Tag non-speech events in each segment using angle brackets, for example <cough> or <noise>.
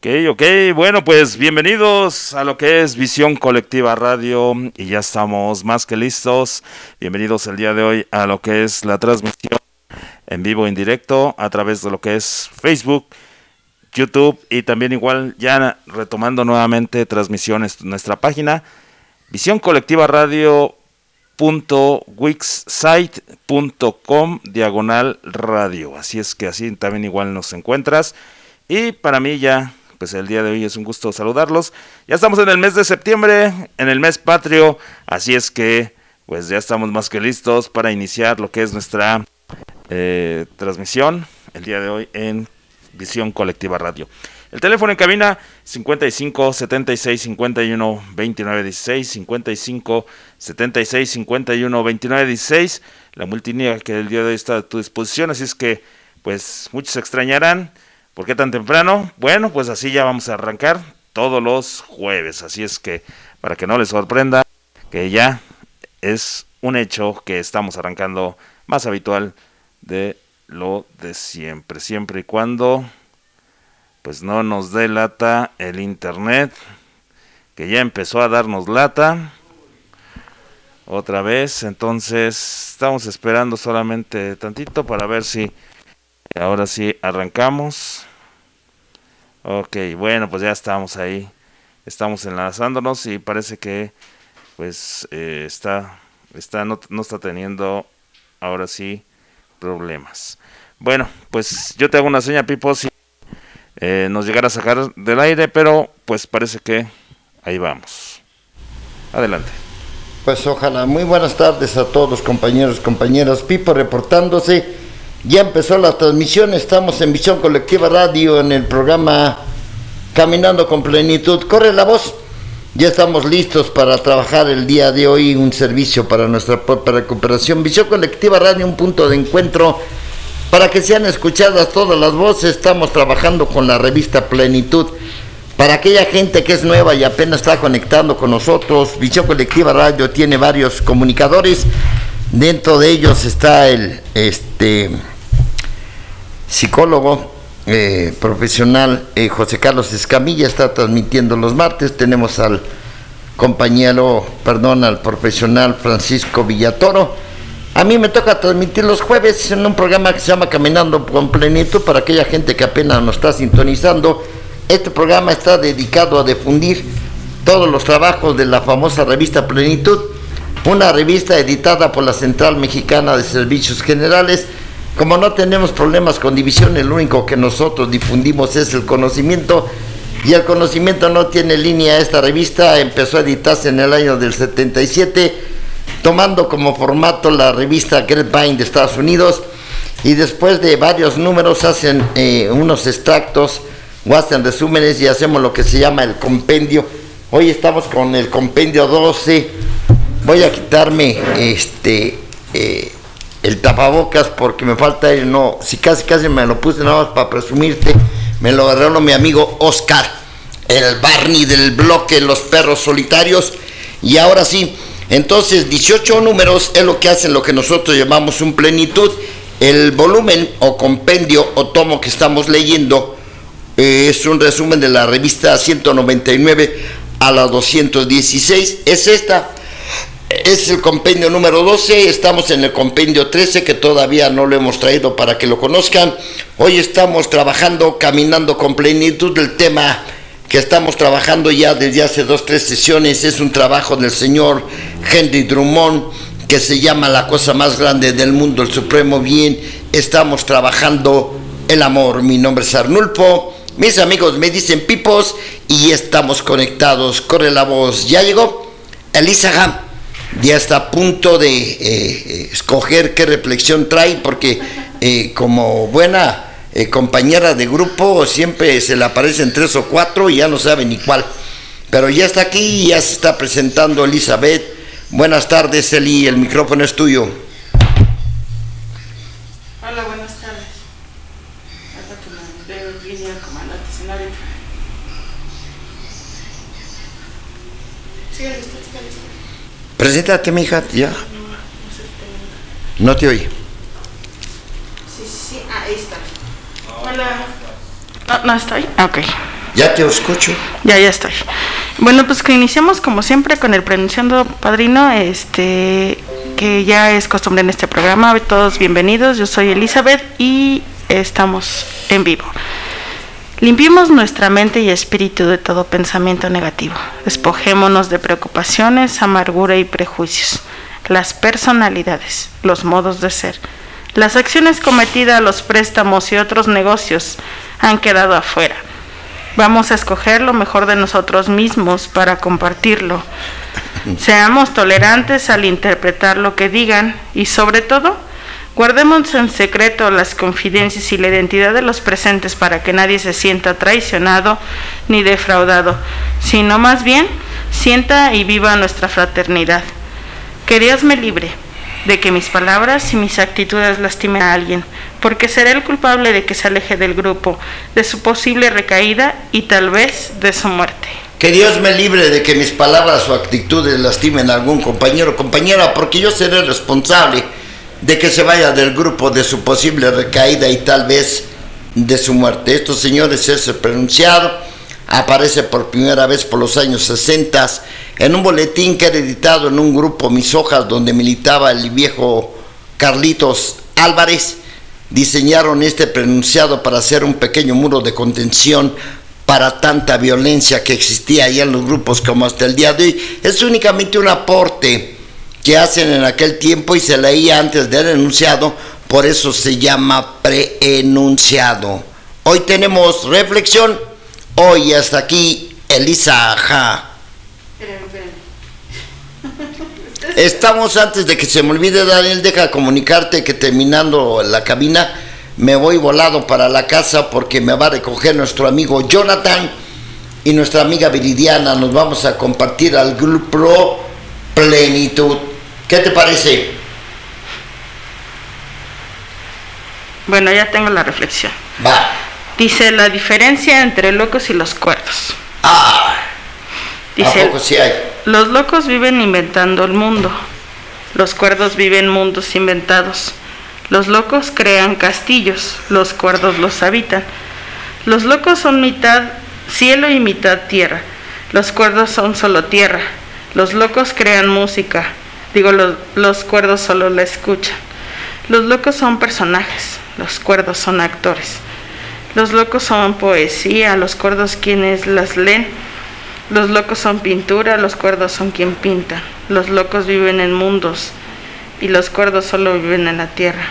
Ok, ok, bueno, pues bienvenidos a lo que es Visión Colectiva Radio y ya estamos más que listos. Bienvenidos el día de hoy a lo que es la transmisión en vivo, en directo, a través de lo que es Facebook, YouTube y también igual ya retomando nuevamente transmisiones nuestra página Visión Colectiva Radio wixsite.com diagonal radio. Así es que así también igual nos encuentras. Y para mí ya, pues el día de hoy es un gusto saludarlos. Ya estamos en el mes de septiembre, en el mes patrio. Así es que, pues ya estamos más que listos para iniciar lo que es nuestra eh, transmisión el día de hoy en Visión Colectiva Radio. El teléfono en cabina 55 76 51 29 16 55 76 51 29 16 la multilínea que el día de hoy está a tu disposición así es que pues muchos se extrañarán ¿por qué tan temprano? bueno pues así ya vamos a arrancar todos los jueves así es que para que no les sorprenda que ya es un hecho que estamos arrancando más habitual de lo de siempre siempre y cuando pues no nos dé lata el internet, que ya empezó a darnos lata otra vez, entonces estamos esperando solamente tantito para ver si ahora sí arrancamos. Ok, bueno, pues ya estamos ahí, estamos enlazándonos y parece que pues eh, está, está no, no está teniendo ahora sí problemas. Bueno, pues yo te hago una seña, Pipo, si eh, nos llegara a sacar del aire, pero pues parece que ahí vamos. Adelante. Pues ojalá, muy buenas tardes a todos compañeros, compañeras. Pipo reportándose. Ya empezó la transmisión, estamos en Visión Colectiva Radio en el programa Caminando con Plenitud. Corre la voz. Ya estamos listos para trabajar el día de hoy un servicio para nuestra propia recuperación. Visión Colectiva Radio, un punto de encuentro para que sean escuchadas todas las voces, estamos trabajando con la revista Plenitud. Para aquella gente que es nueva y apenas está conectando con nosotros, Visión Colectiva Radio tiene varios comunicadores. Dentro de ellos está el este, psicólogo eh, profesional eh, José Carlos Escamilla, está transmitiendo los martes. Tenemos al compañero, perdón, al profesional Francisco Villatoro a mí me toca transmitir los jueves en un programa que se llama Caminando con Plenitud para aquella gente que apenas nos está sintonizando. Este programa está dedicado a difundir todos los trabajos de la famosa revista Plenitud, una revista editada por la Central Mexicana de Servicios Generales. Como no tenemos problemas con división, el único que nosotros difundimos es el conocimiento y el conocimiento no tiene línea. Esta revista empezó a editarse en el año del 77 tomando como formato la revista Grapevine de Estados Unidos y después de varios números hacen eh, unos extractos o hacen resúmenes y hacemos lo que se llama el compendio. Hoy estamos con el compendio 12. Voy a quitarme este eh, el tapabocas porque me falta el no, si casi casi me lo puse nada más para presumirte, me lo agarró mi amigo Oscar, el Barney del bloque Los Perros Solitarios. Y ahora sí, entonces, 18 números es lo que hacen lo que nosotros llamamos un plenitud. El volumen o compendio o tomo que estamos leyendo eh, es un resumen de la revista 199 a la 216. Es esta. Es el compendio número 12, estamos en el compendio 13 que todavía no lo hemos traído para que lo conozcan. Hoy estamos trabajando, caminando con plenitud del tema que estamos trabajando ya desde hace dos, tres sesiones. Es un trabajo del señor Henry Drummond que se llama La cosa más grande del mundo, el supremo bien. Estamos trabajando el amor. Mi nombre es Arnulfo. Mis amigos me dicen pipos y estamos conectados. Corre la voz. Ya llegó Elisa Ham. Ya está a punto de eh, escoger qué reflexión trae porque eh, como buena eh, compañera de grupo, siempre se le aparecen tres o cuatro y ya no sabe ni cuál. Pero ya está aquí ya se está presentando Elizabeth. Buenas tardes, Eli, el micrófono es tuyo. Hola, buenas tardes. Hasta que me veo en línea, comandante escenario. Sigue listo, sigue listo. Preséntate, mija, ya. No, te oí. Sí, sí, sí. Ah, ahí está. Hola. No, no estoy. Ok. Ya te escucho. Ya, ya estoy. Bueno, pues que iniciamos como siempre con el pronunciando padrino, este, que ya es costumbre en este programa. Todos bienvenidos, yo soy Elizabeth y estamos en vivo. Limpiemos nuestra mente y espíritu de todo pensamiento negativo. Despojémonos de preocupaciones, amargura y prejuicios, las personalidades, los modos de ser. Las acciones cometidas, los préstamos y otros negocios han quedado afuera Vamos a escoger lo mejor de nosotros mismos para compartirlo. <laughs> Seamos tolerantes al interpretar lo que digan y sobre todo, guardemos en secreto las confidencias y la identidad de los presentes para que nadie se sienta traicionado ni defraudado, sino más bien sienta y viva nuestra fraternidad. Que Dios me libre de que mis palabras y mis actitudes lastimen a alguien, porque seré el culpable de que se aleje del grupo, de su posible recaída y tal vez de su muerte. Que Dios me libre de que mis palabras o actitudes lastimen a algún compañero o compañera, porque yo seré responsable de que se vaya del grupo, de su posible recaída y tal vez de su muerte. Estos señores es pronunciado, aparece por primera vez por los años 60 en un boletín que era editado en un grupo Mis Hojas, donde militaba el viejo Carlitos Álvarez diseñaron este pronunciado para hacer un pequeño muro de contención para tanta violencia que existía ahí en los grupos como hasta el día de hoy. Es únicamente un aporte que hacen en aquel tiempo y se leía antes del enunciado, por eso se llama preenunciado. Hoy tenemos reflexión, hoy hasta aquí Elisa Ja. <laughs> Estamos antes de que se me olvide, Daniel, deja comunicarte que terminando la cabina me voy volado para la casa porque me va a recoger nuestro amigo Jonathan y nuestra amiga Viridiana. Nos vamos a compartir al grupo Plenitud. ¿Qué te parece? Bueno, ya tengo la reflexión. Va. Dice la diferencia entre locos y los cuerdos. Ah. Dice, ¿A poco sí hay? Los locos viven inventando el mundo. Los cuerdos viven mundos inventados. Los locos crean castillos, los cuerdos los habitan. Los locos son mitad cielo y mitad tierra. Los cuerdos son solo tierra. Los locos crean música. Digo, los, los cuerdos solo la escuchan. Los locos son personajes. Los cuerdos son actores. Los locos son poesía. Los cuerdos quienes las leen. Los locos son pintura, los cuerdos son quien pinta. Los locos viven en mundos y los cuerdos solo viven en la tierra.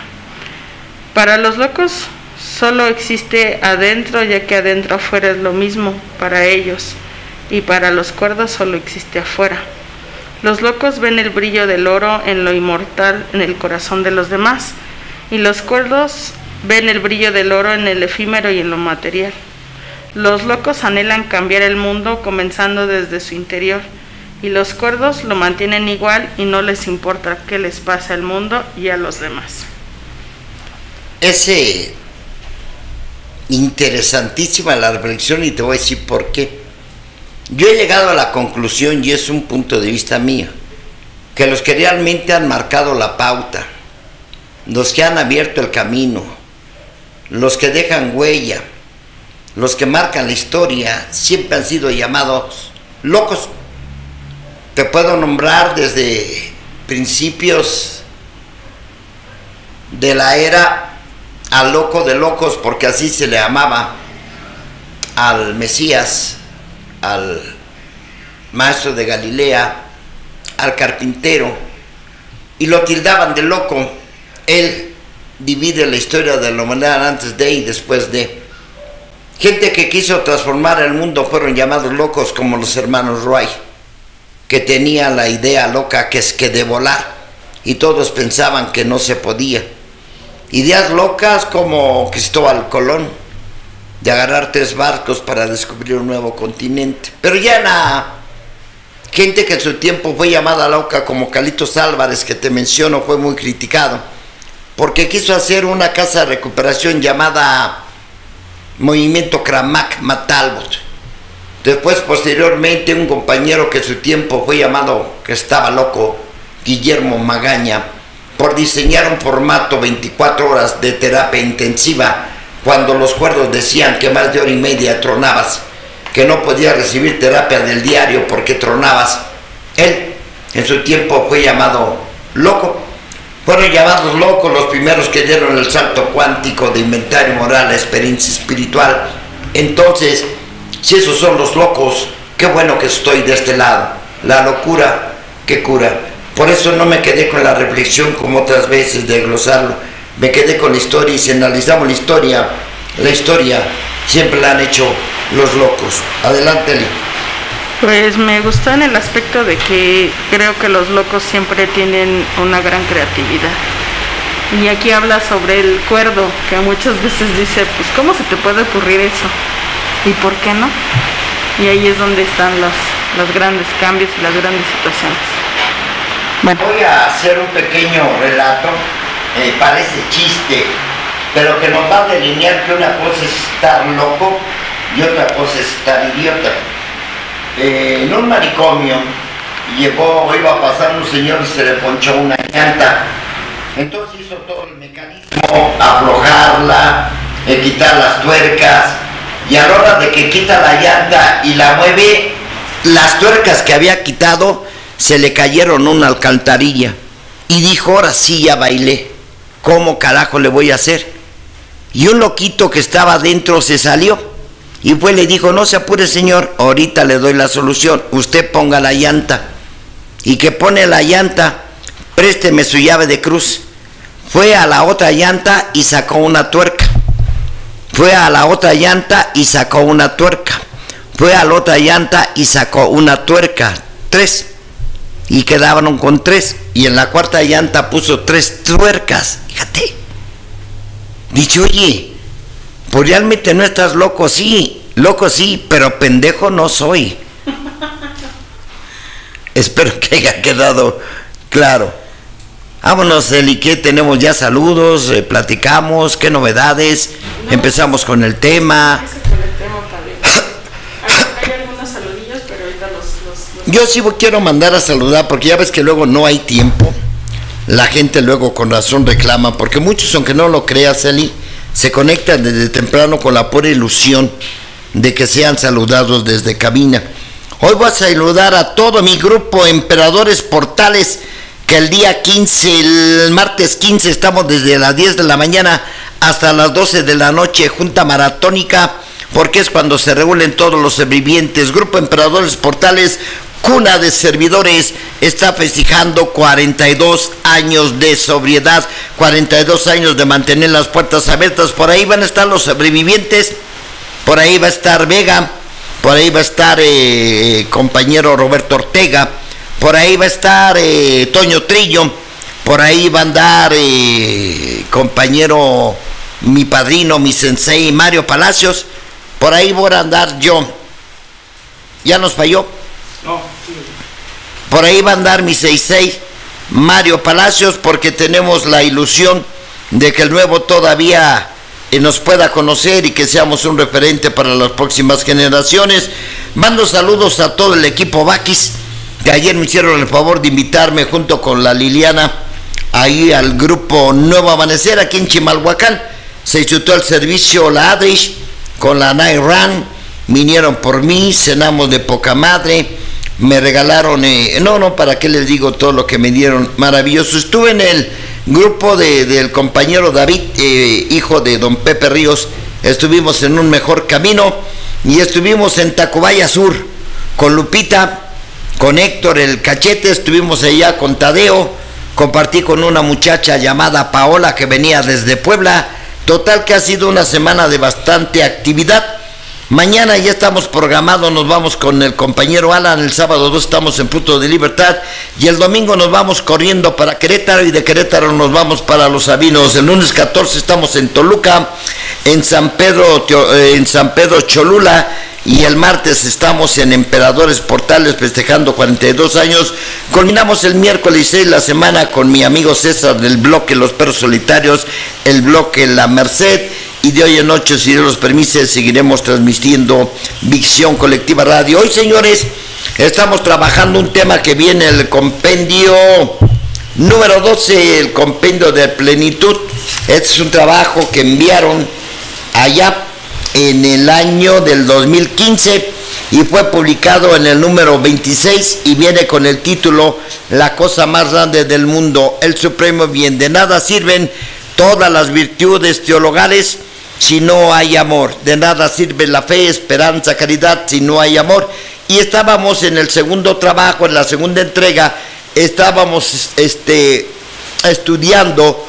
Para los locos solo existe adentro, ya que adentro afuera es lo mismo para ellos, y para los cuerdos solo existe afuera. Los locos ven el brillo del oro en lo inmortal, en el corazón de los demás, y los cuerdos ven el brillo del oro en el efímero y en lo material. Los locos anhelan cambiar el mundo comenzando desde su interior y los cuerdos lo mantienen igual y no les importa qué les pasa al mundo y a los demás. Ese interesantísima la reflexión y te voy a decir por qué. Yo he llegado a la conclusión, y es un punto de vista mío, que los que realmente han marcado la pauta, los que han abierto el camino, los que dejan huella, los que marcan la historia siempre han sido llamados locos. Te puedo nombrar desde principios de la era al loco de locos, porque así se le llamaba al Mesías, al maestro de Galilea, al carpintero, y lo tildaban de loco. Él divide la historia de la humanidad antes de y después de. Gente que quiso transformar el mundo fueron llamados locos como los hermanos Wright, que tenían la idea loca que es que de volar y todos pensaban que no se podía. Ideas locas como Cristóbal Colón, de agarrar tres barcos para descubrir un nuevo continente. Pero ya la gente que en su tiempo fue llamada loca como Calitos Álvarez, que te menciono, fue muy criticado, porque quiso hacer una casa de recuperación llamada movimiento Kramak Matalbot. Después, posteriormente, un compañero que en su tiempo fue llamado, que estaba loco, Guillermo Magaña, por diseñar un formato 24 horas de terapia intensiva, cuando los cuerdos decían que más de hora y media tronabas. que no podía recibir terapia del diario porque tronabas. Él en su tiempo fue llamado loco. Fueron llamados locos los primeros que dieron el salto cuántico de inventario moral a experiencia espiritual. Entonces, si esos son los locos, qué bueno que estoy de este lado. La locura que cura. Por eso no me quedé con la reflexión como otras veces de glosarlo. Me quedé con la historia y si analizamos la historia, la historia siempre la han hecho los locos. Adelante, Lee. Pues me gustó en el aspecto de que creo que los locos siempre tienen una gran creatividad. Y aquí habla sobre el cuerdo, que muchas veces dice, pues ¿cómo se te puede ocurrir eso? ¿Y por qué no? Y ahí es donde están los, los grandes cambios y las grandes situaciones. Bueno. Voy a hacer un pequeño relato, eh, parece chiste, pero que nos va a delinear que una cosa es estar loco y otra cosa es estar idiota. Eh, en un manicomio llegó, iba a pasar un señor y se le ponchó una llanta. Entonces hizo todo el mecanismo, aflojarla, eh, quitar las tuercas, y a la hora de que quita la llanta y la mueve, las tuercas que había quitado se le cayeron una alcantarilla. Y dijo, ahora sí ya bailé. ¿Cómo carajo le voy a hacer? Y un loquito que estaba dentro se salió. Y fue le dijo, no se apure señor, ahorita le doy la solución. Usted ponga la llanta. Y que pone la llanta, présteme su llave de cruz. Fue a la otra llanta y sacó una tuerca. Fue a la otra llanta y sacó una tuerca. Fue a la otra llanta y sacó una tuerca. Tres. Y quedaban con tres. Y en la cuarta llanta puso tres tuercas. Fíjate. Dice, oye, pues realmente no estás loco, sí. Loco sí, pero pendejo no soy. <laughs> Espero que haya quedado claro. Vámonos, Eli, ¿qué tenemos ya saludos? Eh, platicamos, ¿qué novedades? Empezamos con el tema. Yo sí quiero mandar a saludar porque ya ves que luego no hay tiempo. La gente luego con razón reclama porque muchos, aunque no lo creas, Eli, se conectan desde temprano con la pura ilusión de que sean saludados desde cabina. Hoy voy a saludar a todo mi grupo Emperadores Portales que el día 15, el martes 15, estamos desde las 10 de la mañana hasta las 12 de la noche, junta maratónica, porque es cuando se reúnen todos los sobrevivientes. Grupo Emperadores Portales, cuna de servidores, está festejando 42 años de sobriedad, 42 años de mantener las puertas abiertas. Por ahí van a estar los sobrevivientes, por ahí va a estar Vega, por ahí va a estar eh, compañero Roberto Ortega por ahí va a estar eh, Toño Trillo, por ahí va a andar eh, compañero, mi padrino, mi sensei Mario Palacios, por ahí voy a andar yo. ¿Ya nos falló? Por ahí va a andar mi 66 Mario Palacios porque tenemos la ilusión de que el nuevo todavía eh, nos pueda conocer y que seamos un referente para las próximas generaciones. Mando saludos a todo el equipo Baquis que ayer me hicieron el favor de invitarme junto con la Liliana ahí al grupo Nuevo Amanecer aquí en Chimalhuacán. Se disfrutó el servicio la Adrish con la Run, vinieron por mí, cenamos de poca madre, me regalaron, eh, no, no, para qué les digo todo lo que me dieron, maravilloso. Estuve en el grupo de, del compañero David, eh, hijo de don Pepe Ríos, estuvimos en un mejor camino y estuvimos en Tacubaya Sur con Lupita con Héctor el Cachete, estuvimos allá con Tadeo, compartí con una muchacha llamada Paola que venía desde Puebla. Total que ha sido una semana de bastante actividad. Mañana ya estamos programados, nos vamos con el compañero Alan, el sábado 2 estamos en Punto de Libertad y el domingo nos vamos corriendo para Querétaro y de Querétaro nos vamos para Los Sabinos. El lunes 14 estamos en Toluca, en San Pedro, eh, en San Pedro Cholula y el martes estamos en Emperadores Portales festejando 42 años. Culminamos el miércoles 6 la semana con mi amigo César del bloque Los Perros Solitarios, el bloque La Merced. Y de hoy en noche, si Dios los permite, seguiremos transmitiendo Vicción Colectiva Radio. Hoy, señores, estamos trabajando un tema que viene el compendio número 12, el compendio de plenitud. Este es un trabajo que enviaron allá en el año del 2015 y fue publicado en el número 26 y viene con el título La cosa más grande del mundo, el supremo bien. De nada sirven todas las virtudes teologales si no hay amor. De nada sirve la fe, esperanza, caridad si no hay amor. Y estábamos en el segundo trabajo, en la segunda entrega, estábamos este, estudiando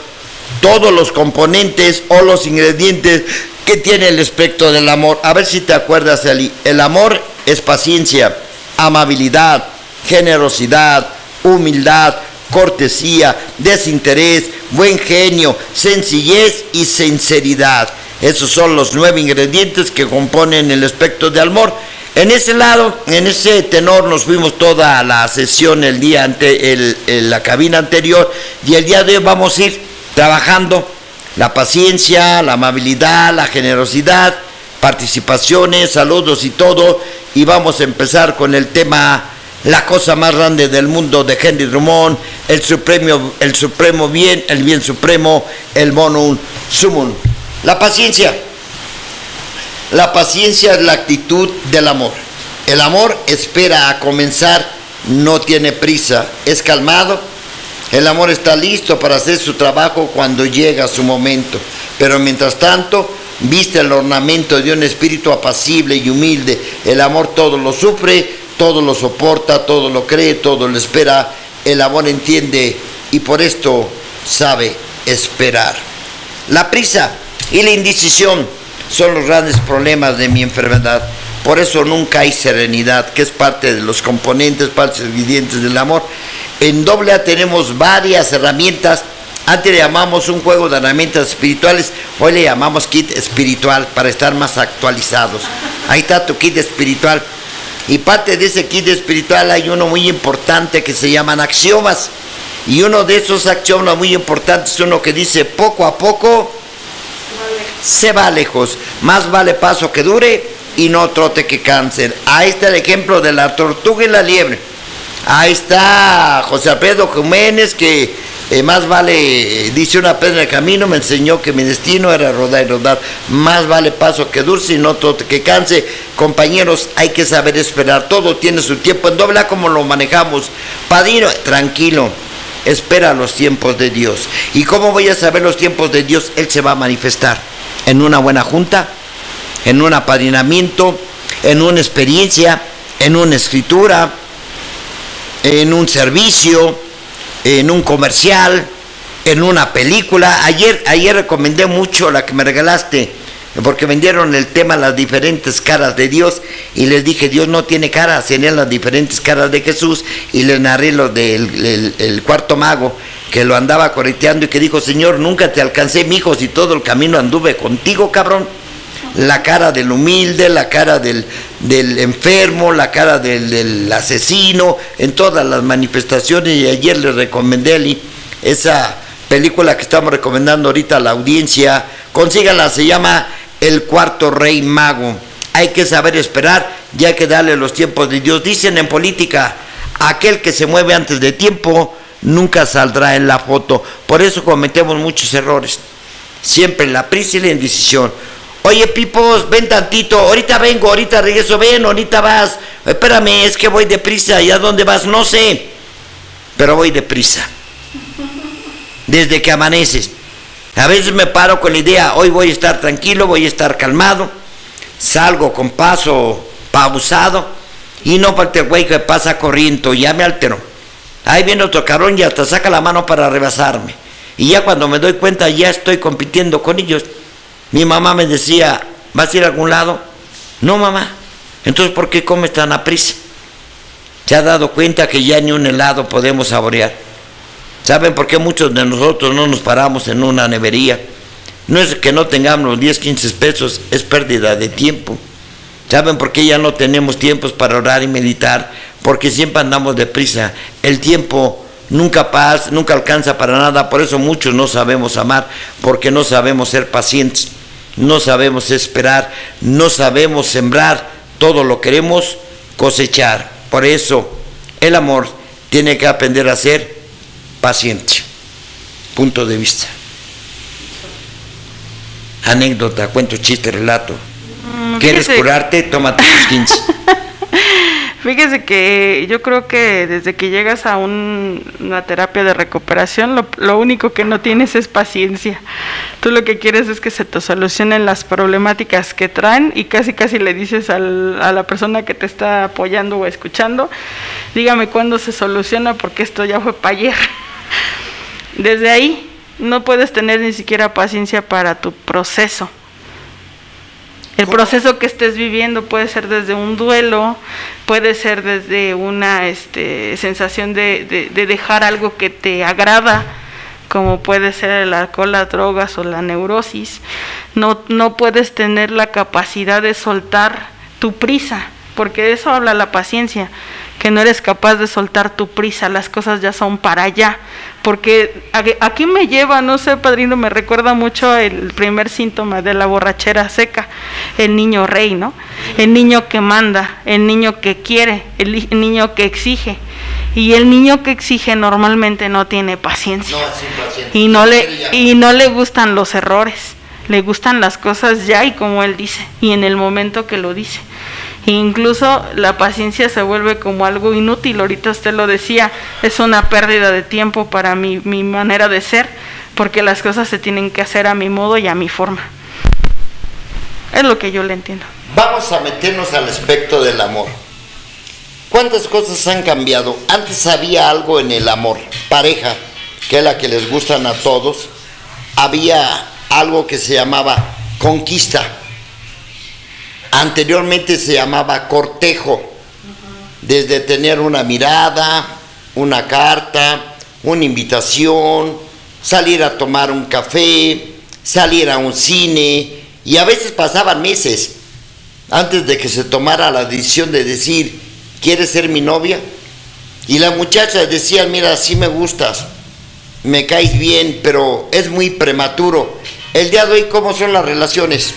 todos los componentes o los ingredientes que tiene el espectro del amor. A ver si te acuerdas, Eli. El amor es paciencia, amabilidad, generosidad, humildad, cortesía, desinterés, buen genio, sencillez y sinceridad. Esos son los nueve ingredientes que componen el espectro de amor. En ese lado, en ese tenor nos fuimos toda la sesión el día ante el, la cabina anterior y el día de hoy vamos a ir trabajando la paciencia, la amabilidad, la generosidad, participaciones, saludos y todo. Y vamos a empezar con el tema La cosa más grande del mundo de Henry Drummond, el supremo, el supremo bien, el bien supremo, el monum sumum. La paciencia. La paciencia es la actitud del amor. El amor espera a comenzar, no tiene prisa, es calmado, el amor está listo para hacer su trabajo cuando llega su momento, pero mientras tanto viste el ornamento de un espíritu apacible y humilde. El amor todo lo sufre, todo lo soporta, todo lo cree, todo lo espera. El amor entiende y por esto sabe esperar. La prisa y la indecisión son los grandes problemas de mi enfermedad. Por eso nunca hay serenidad, que es parte de los componentes, partes ingredientes del amor. En doble A tenemos varias herramientas. Antes le llamamos un juego de herramientas espirituales, hoy le llamamos kit espiritual para estar más actualizados. Ahí está tu kit espiritual. Y parte de ese kit espiritual hay uno muy importante que se llaman axiomas. Y uno de esos axiomas muy importantes es uno que dice poco a poco se va lejos. Más vale paso que dure y no trote que cáncer. Ahí está el ejemplo de la tortuga y la liebre. Ahí está José Alfredo Jiménez, que eh, más vale, dice una pedra en el camino, me enseñó que mi destino era rodar y rodar. Más vale paso que dulce y no todo que canse. Compañeros, hay que saber esperar. Todo tiene su tiempo. En doble como lo manejamos. Padino, tranquilo. Espera los tiempos de Dios. ¿Y cómo voy a saber los tiempos de Dios? Él se va a manifestar en una buena junta, en un apadrinamiento, en una experiencia, en una escritura, en un servicio, en un comercial, en una película. Ayer, ayer recomendé mucho la que me regalaste, porque vendieron el tema las diferentes caras de Dios y les dije, Dios no tiene caras, tiene las diferentes caras de Jesús y les narré lo del el, cuarto mago que lo andaba correteando y que dijo, Señor, nunca te alcancé, mi hijo, si todo el camino anduve contigo, cabrón la cara del humilde, la cara del, enfermo, la cara del, asesino, en todas las manifestaciones. Y ayer le recomendé a esa película que estamos recomendando ahorita a la audiencia. Consíganla, se llama El cuarto rey mago. Hay que saber esperar y hay que darle los tiempos de Dios. Dicen en política, aquel que se mueve antes de tiempo nunca saldrá en la foto. Por eso cometemos muchos errores. Siempre la prisa y la indecisión. Oye, Pipos, ven tantito, ahorita vengo, ahorita regreso, ven, ahorita vas. Espérame, es que voy deprisa, ¿y a dónde vas? No sé, pero voy deprisa. Desde que amaneces. A veces me paro con la idea, hoy voy a estar tranquilo, voy a estar calmado, salgo con paso pausado y no parte el güey que pasa corriendo, ya me alteró. Ahí viene otro cabrón y hasta saca la mano para rebasarme. Y ya cuando me doy cuenta ya estoy compitiendo con ellos. Mi mamá me decía, ¿vas a ir a algún lado? No, mamá. Entonces, ¿por qué comes tan a prisa? Se ha dado cuenta que ya ni un helado podemos saborear. ¿Saben por qué muchos de nosotros no nos paramos en una nevería? No es que no tengamos los 10, 15 pesos, es pérdida de tiempo. ¿Saben por qué ya no tenemos tiempos para orar y meditar? Porque siempre andamos deprisa. El tiempo nunca pasa, nunca alcanza para nada, por eso muchos no sabemos amar, porque no sabemos ser pacientes no sabemos esperar, no sabemos sembrar, todo lo queremos cosechar. Por eso el amor tiene que aprender a ser paciente. Punto de vista. Anécdota, cuento, chiste, relato. ¿Quieres curarte? Tómate los 15. <laughs> Fíjese que yo creo que desde que llegas a una terapia de recuperación, lo, lo, único que no tienes es paciencia. Tú lo que quieres es que se te solucionen las problemáticas que traen y casi casi le dices al, a la persona que te está apoyando o escuchando, dígame cuándo se soluciona porque esto ya fue para ayer. Desde ahí no puedes tener ni siquiera paciencia para tu proceso. El proceso que estés viviendo puede ser desde un duelo, puede ser desde una este, sensación de, de, dejar algo que te agrada, como puede ser el alcohol, las drogas o la neurosis. No, no puedes tener la capacidad de soltar tu prisa, porque de eso habla la paciencia, que no eres capaz de soltar tu prisa, las cosas ya son para allá. Porque aquí me lleva, no sé, padrino, me recuerda mucho el primer síntoma de la borrachera seca, el niño rey, ¿no? El niño que manda, el niño que quiere, el niño que exige. Y el niño que exige normalmente no tiene paciencia. Y no le y no le gustan los errores. Le gustan las cosas ya y como él dice, y en el momento que lo dice. Incluso la paciencia se vuelve como algo inútil, ahorita usted lo decía, es una pérdida de tiempo para mi, mi manera de ser, porque las cosas se tienen que hacer a mi modo y a mi forma. Es lo que yo le entiendo. Vamos a meternos al aspecto del amor. ¿Cuántas cosas han cambiado? Antes había algo en el amor, pareja, que es la que les gustan a todos. Había algo que se llamaba conquista Anteriormente se llamaba cortejo, desde tener una mirada, una carta, una invitación, salir a tomar un café, salir a un cine, y a veces pasaban meses antes de que se tomara la decisión de decir, ¿quieres ser mi novia? Y la muchacha decía, mira, sí me gustas, me caes bien, pero es muy prematuro. El día de hoy, ¿cómo son las relaciones?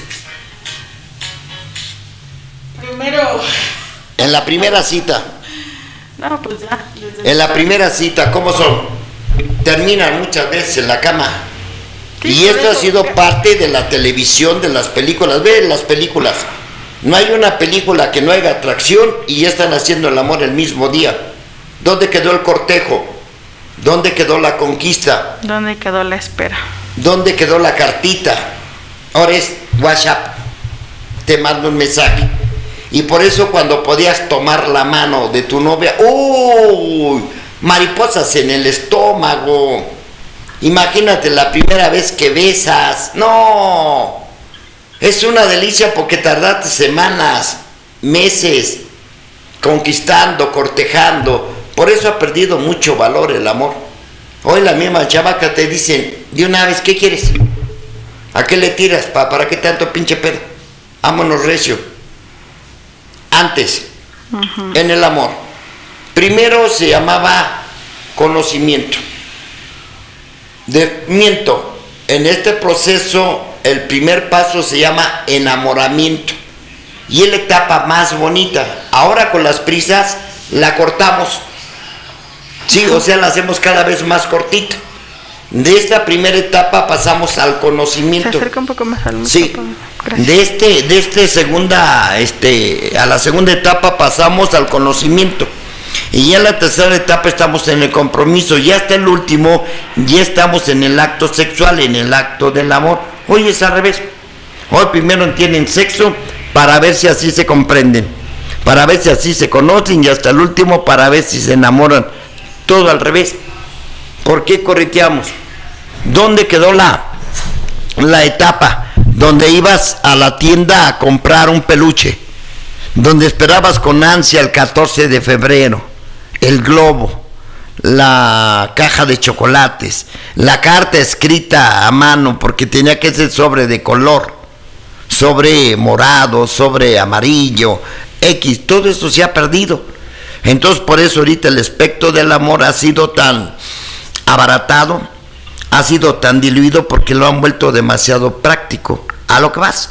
En la primera cita. No, pues ya. En la primera cita, ¿cómo son? Terminan muchas veces en la cama. Y esto ha sido parte de la televisión, de las películas. Ve las películas. No hay una película que no haya atracción y ya están haciendo el amor el mismo día. ¿Dónde quedó el cortejo? ¿Dónde quedó la conquista? ¿Dónde quedó la espera? ¿Dónde quedó la cartita? Ahora es WhatsApp. Te mando un mensaje y por eso cuando podías tomar la mano de tu novia, ¡uy! Mariposas en el estómago. Imagínate la primera vez que besas. No. Es una delicia porque tardaste semanas, meses, conquistando, cortejando. Por eso ha perdido mucho valor el amor. Hoy la misma chavaca te dicen, de una vez, ¿qué quieres? ¿A qué le tiras? ¿Para qué tanto pinche pedo? Vámonos recio antes, en el amor. Primero se llamaba conocimiento. De miento. En este proceso, el primer paso se llama enamoramiento. Y es la etapa más bonita. Ahora con las prisas la cortamos. Sí, o sea, la hacemos cada vez más cortita. De esta primera etapa pasamos al conocimiento. Se acerca un poco más al Sí. De este, de este segunda, este, a la segunda etapa pasamos al conocimiento. Y ya en la tercera etapa estamos en el compromiso. Ya hasta el último, ya estamos en el acto sexual, en el acto del amor. Hoy es al revés. Hoy primero tienen sexo para ver si así se comprenden, para ver si así se conocen y hasta el último para ver si se enamoran. Todo al revés. ¿Por qué correteamos? ¿Dónde quedó la, la etapa donde ibas a la tienda a comprar un peluche? Donde esperabas con ansia el 14 de febrero, el globo, la caja de chocolates, la carta escrita a mano porque tenía que ser sobre de color, sobre morado, sobre amarillo, X, todo eso se ha perdido. Entonces por eso ahorita el aspecto del amor ha sido tan abaratado, ha sido tan diluido porque lo han vuelto demasiado práctico. A lo que vas.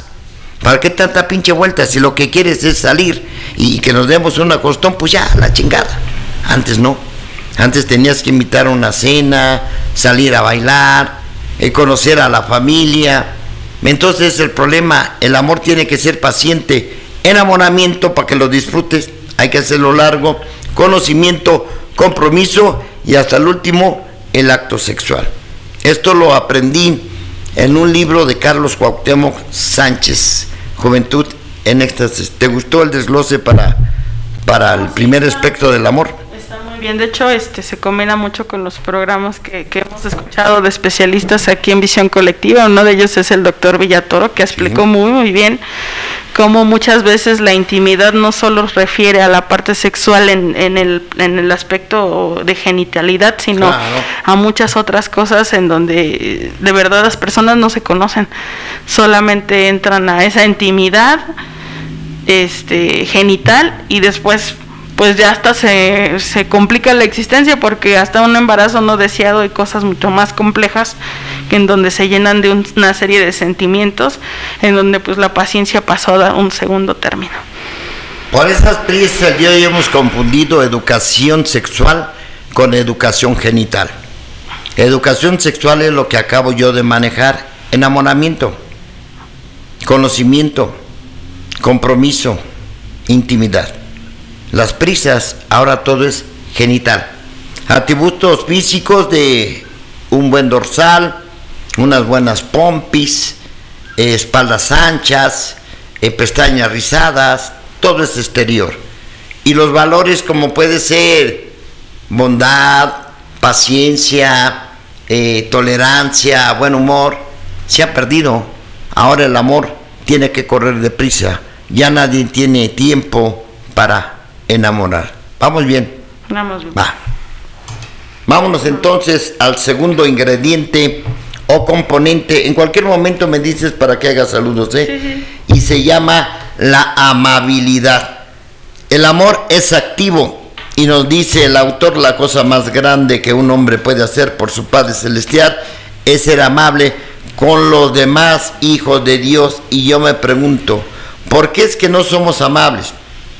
¿Para qué tanta pinche vuelta? Si lo que quieres es salir y que nos demos una costón, pues ya, la chingada. Antes no. Antes tenías que invitar a una cena, salir a bailar, eh, conocer a la familia. Entonces el problema, el amor tiene que ser paciente. Enamoramiento para que lo disfrutes, hay que hacerlo largo. Conocimiento, compromiso y hasta el último, el acto sexual. Esto lo aprendí en un libro de Carlos Cuauhtémoc Sánchez, Juventud en Éxtasis. ¿Te gustó el desglose para, para el primer aspecto del amor? Bien. De hecho, este se combina mucho con los programas que, hemos escuchado de especialistas aquí en Visión Colectiva. Uno de ellos es el doctor Villatoro, que explicó muy, muy bien cómo muchas veces la intimidad no solo refiere a la parte sexual en, en, el, en el aspecto de genitalidad, sino a muchas otras cosas en donde de verdad las personas no se conocen, solamente entran a esa intimidad este genital y después pues ya hasta se, se complica la existencia porque hasta un embarazo no deseado hay cosas mucho más complejas que en donde se llenan de una serie de sentimientos en donde pues la paciencia pasó a un segundo término. Por esas prisas yo hemos confundido educación sexual con educación genital. Educación sexual es lo que acabo yo de manejar, enamoramiento, conocimiento, compromiso, intimidad. Las prisas, ahora todo es genital. Atributos físicos de un buen dorsal, unas buenas pompis, espaldas anchas, eh, pestañas rizadas, todo es exterior. Y los valores como puede ser bondad, paciencia, eh, tolerancia, buen humor, se ha perdido. Ahora el amor tiene que correr deprisa. Ya nadie tiene tiempo para enamorar. ¿Vamos bien? Vamos bien. Va. Vámonos entonces al segundo ingrediente o componente. En cualquier momento me dices para que haga saludos, ¿eh? Y se llama la amabilidad. El amor es activo y nos dice el autor la cosa más grande que un hombre puede hacer por su Padre Celestial es ser amable con los demás hijos de Dios. Y yo me pregunto, ¿por qué es que no somos amables?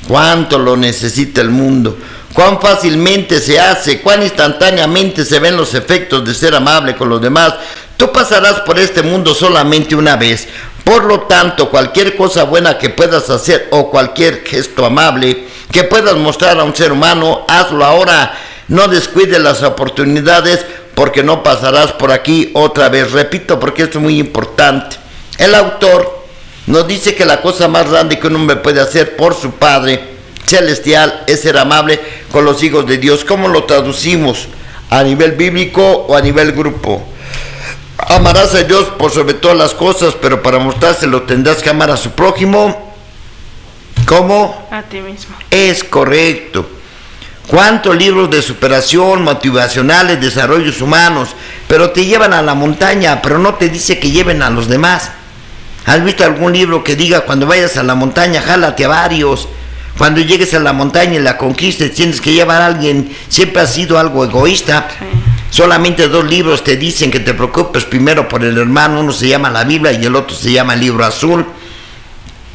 Cuánto lo necesita el mundo, cuán fácilmente se hace, cuán instantáneamente se ven los efectos de ser amable con los demás. Tú pasarás por este mundo solamente una vez. Por lo tanto, cualquier cosa buena que puedas hacer o cualquier gesto amable que puedas mostrar a un ser humano, hazlo ahora. No descuides las oportunidades porque no pasarás por aquí otra vez. Repito porque esto es muy importante. El autor nos dice que la cosa más grande que un hombre puede hacer por su Padre celestial es ser amable con los hijos de Dios. ¿Cómo lo traducimos? ¿A nivel bíblico o a nivel grupo? Amarás a Dios por sobre todas las cosas, pero para mostrárselo tendrás que amar a su prójimo. ¿Cómo? A ti mismo. Es correcto. ¿Cuántos libros de superación, motivacionales, desarrollos humanos, pero te llevan a la montaña, pero no te dice que lleven a los demás? ¿Has visto algún libro que diga cuando vayas a la montaña, jálate a varios? Cuando llegues a la montaña y la conquistes, tienes que llevar a alguien. Siempre ha sido algo egoísta. Solamente dos libros te dicen que te preocupes primero por el hermano. Uno se llama la Biblia y el otro se llama el libro azul.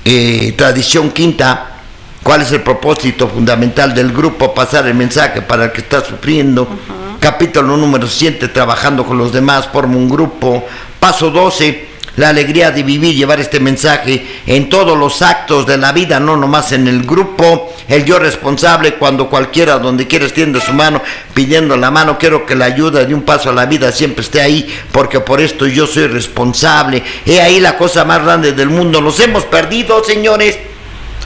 Eh, tradición quinta. ¿Cuál es el propósito fundamental del grupo? Pasar el mensaje para el que está sufriendo. Capítulo número 7, trabajando con los demás, forma un grupo. Paso 12 la alegría de vivir, llevar este mensaje en todos los actos de la vida, no nomás en el grupo, el yo responsable cuando cualquiera donde quiera extiende su mano pidiendo la mano, quiero que la ayuda de un paso a la vida siempre esté ahí, porque por esto yo soy responsable. He ahí la cosa más grande del mundo, nos hemos perdido, señores.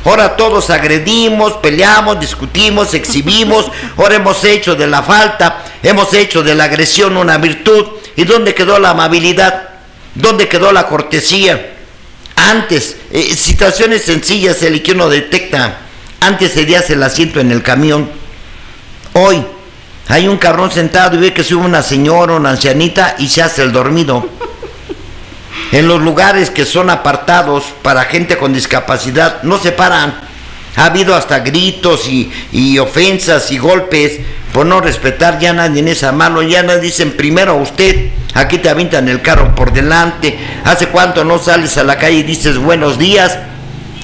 Ahora todos agredimos, peleamos, discutimos, exhibimos. Ahora hemos hecho de la falta, hemos hecho de la agresión una virtud. ¿Y dónde quedó la amabilidad? ¿Dónde quedó la cortesía? Antes, eh, situaciones sencillas, el que uno detecta. Antes se el asiento en el camión. Hoy hay un carrón sentado y ve que sube una señora, una ancianita y se hace el dormido. En los lugares que son apartados para gente con discapacidad no se paran. Ha habido hasta gritos y, y ofensas y golpes por no respetar ya nadie en esa mano, ya nadie dicen primero a usted, aquí te avientan el carro por delante, hace cuánto no sales a la calle y dices buenos días,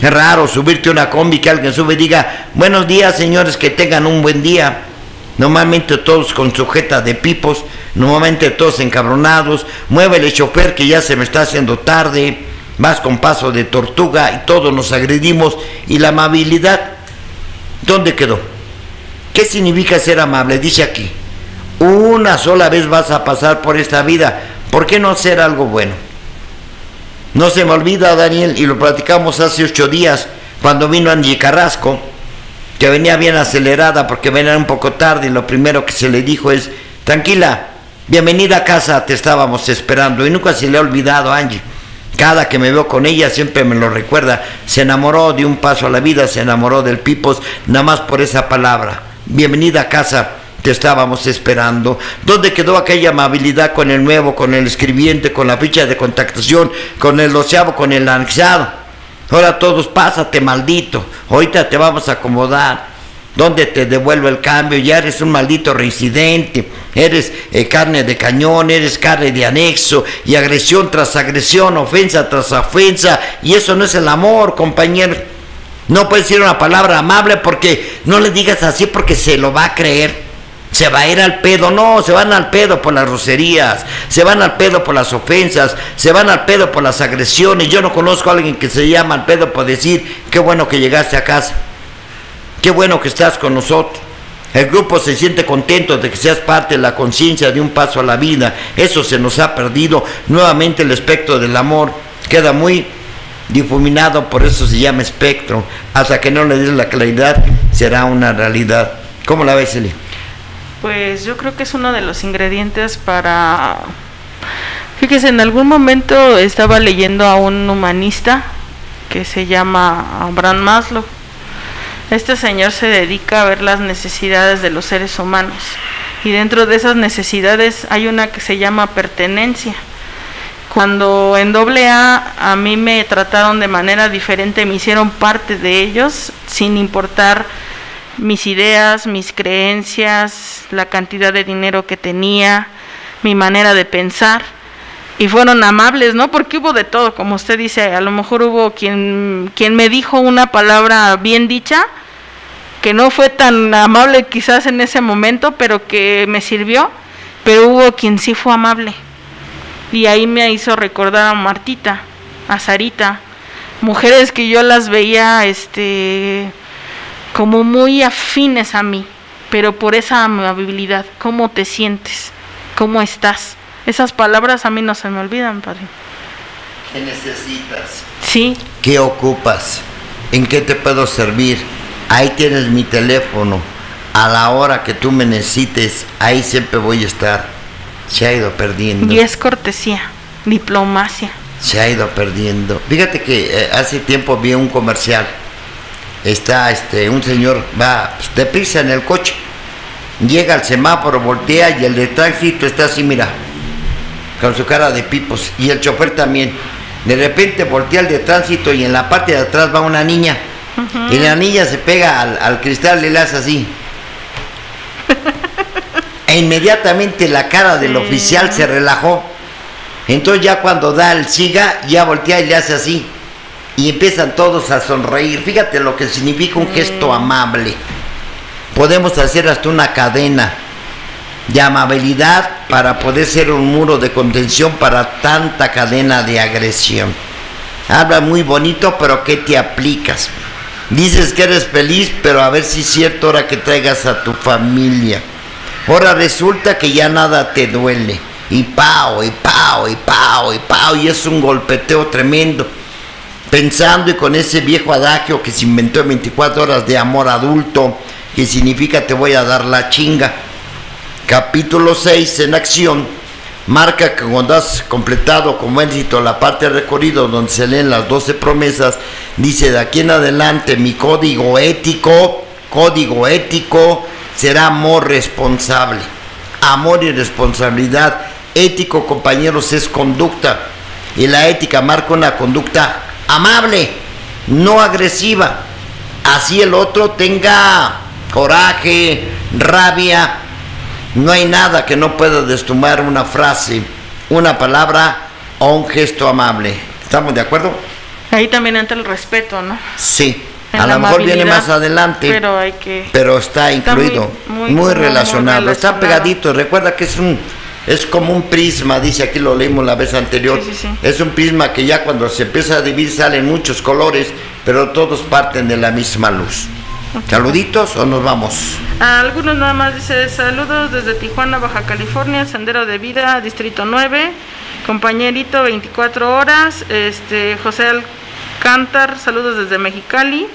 es raro subirte una combi que alguien sube y diga buenos días señores, que tengan un buen día. normalmente todos con sujeta de pipos, normalmente todos encabronados, mueve el chofer que ya se me está haciendo tarde, vas con paso de tortuga y todos nos agredimos y la amabilidad, ¿dónde quedó? ¿Qué significa ser amable? Dice aquí, una sola vez vas a pasar por esta vida, ¿por qué no ser algo bueno? No se me olvida, Daniel, y lo platicamos hace ocho días, cuando vino Angie Carrasco, que venía bien acelerada porque venía un poco tarde y lo primero que se le dijo es, tranquila, bienvenida a casa, te estábamos esperando. Y nunca se le ha olvidado Angie. Cada que me veo con ella siempre me lo recuerda. Se enamoró de un paso a la vida, se enamoró del Pipos, nada más por esa palabra. Bienvenida a casa, te estábamos esperando. ¿Dónde quedó aquella amabilidad con el nuevo, con el escribiente, con la ficha de contactación, con el doceavo, con el anexado? Ahora todos, pásate maldito, ahorita te vamos a acomodar. ¿Dónde te devuelve el cambio? Ya eres un maldito residente, eres eh, carne de cañón, eres carne de anexo y agresión tras agresión, ofensa tras ofensa. Y eso no es el amor, compañero. No puedes decir una palabra amable porque no le digas así porque se lo va a creer se va a ir al pedo. No, se van al pedo por las rocerías, se van al pedo por las ofensas, se van al pedo por las agresiones. Yo no conozco a alguien que se llama al pedo por decir, qué bueno que llegaste a casa, qué bueno que estás con nosotros. El grupo se siente contento de que seas parte de la conciencia de un paso a la vida. Eso se nos ha perdido. Nuevamente el espectro del amor queda muy difuminado, por eso se llama espectro. Hasta que no le des la claridad, será una realidad. ¿Cómo la ves, Eli? Pues yo creo que es uno de los ingredientes para... Fíjese, en algún momento estaba leyendo a un humanista que se llama Abraham Maslow. Este señor se dedica a ver las necesidades de los seres humanos y dentro de esas necesidades hay una que se llama pertenencia. Cuando en doble A a mí me trataron de manera diferente, me hicieron parte de ellos sin importar mis ideas, mis creencias, la cantidad de dinero que tenía, mi manera de pensar. Y fueron amables, ¿no? Porque hubo de todo, como usted dice, a lo mejor hubo quien, quien me dijo una palabra bien dicha, que no fue tan amable quizás en ese momento, pero que me sirvió, pero hubo quien sí fue amable. Y ahí me hizo recordar a Martita, a Sarita, mujeres que yo las veía, este, como muy afines a mí, pero por esa amabilidad, ¿cómo te sientes? ¿Cómo estás? Esas palabras a mí no se me olvidan, padre. ¿Qué necesitas? Sí. ¿Qué ocupas? ¿En qué te puedo servir? Ahí tienes mi teléfono. A la hora que tú me necesites, ahí siempre voy a estar. Se ha ido perdiendo. Y es cortesía, diplomacia. Se ha ido perdiendo. Fíjate que eh, hace tiempo vi un comercial está este un señor va pues, deprisa en el coche llega al semáforo voltea y el de tránsito está así mira con su cara de pipos. Y el chofer también. De repente voltea el de tránsito y en la parte de atrás va una niña. Y la niña se pega al, cristal y le hace así. <laughs> E inmediatamente la cara del oficial se relajó. Entonces ya cuando da el siga ya voltea y le hace así. Y empiezan todos a sonreír. Fíjate lo que significa un gesto amable. Podemos hacer hasta una cadena de amabilidad para poder ser un muro de contención para tanta cadena de agresión. Habla muy bonito, pero ¿qué te aplicas? Dices que eres feliz, pero a ver si es cierto ahora que traigas a tu familia. Ahora resulta que ya nada te duele. Y pao, y pao, y pao, y pao, y es un golpeteo tremendo pensando y con ese viejo adagio que se inventó en 24 horas de amor adulto, que significa te voy a dar la chinga. Capítulo 6 en acción marca que cuando has completado como éxito la parte de recorrido donde se leen las 12 promesas, dice de aquí en adelante mi código ético, código ético será amor responsable. Amor y responsabilidad. Ético, compañeros, es conducta. Y la ética marca una conducta amable, no agresiva. Así el otro tenga coraje, rabia. No hay nada que no pueda destumbar una frase, una palabra o un gesto amable. ¿Estamos de acuerdo? Ahí también entra el respeto, ¿no? Sí. en A lo mejor viene más adelante. Pero hay que... pero está Está incluido, muy- muy, muy relacionado, relacionado. pegaditos. Recuerda que es un es como un prisma, dice aquí lo leímos la vez anterior. Sí, sí, sí. Es un prisma que ya cuando se empieza a dividir salen muchos colores, pero todos parten de la misma luz. Saluditos o nos vamos. Algunos nada más dice saludos desde Tijuana, Baja California, Sendero de Vida, Distrito 9, compañerito 24 horas, este José Alcántar, saludos desde Mexicali,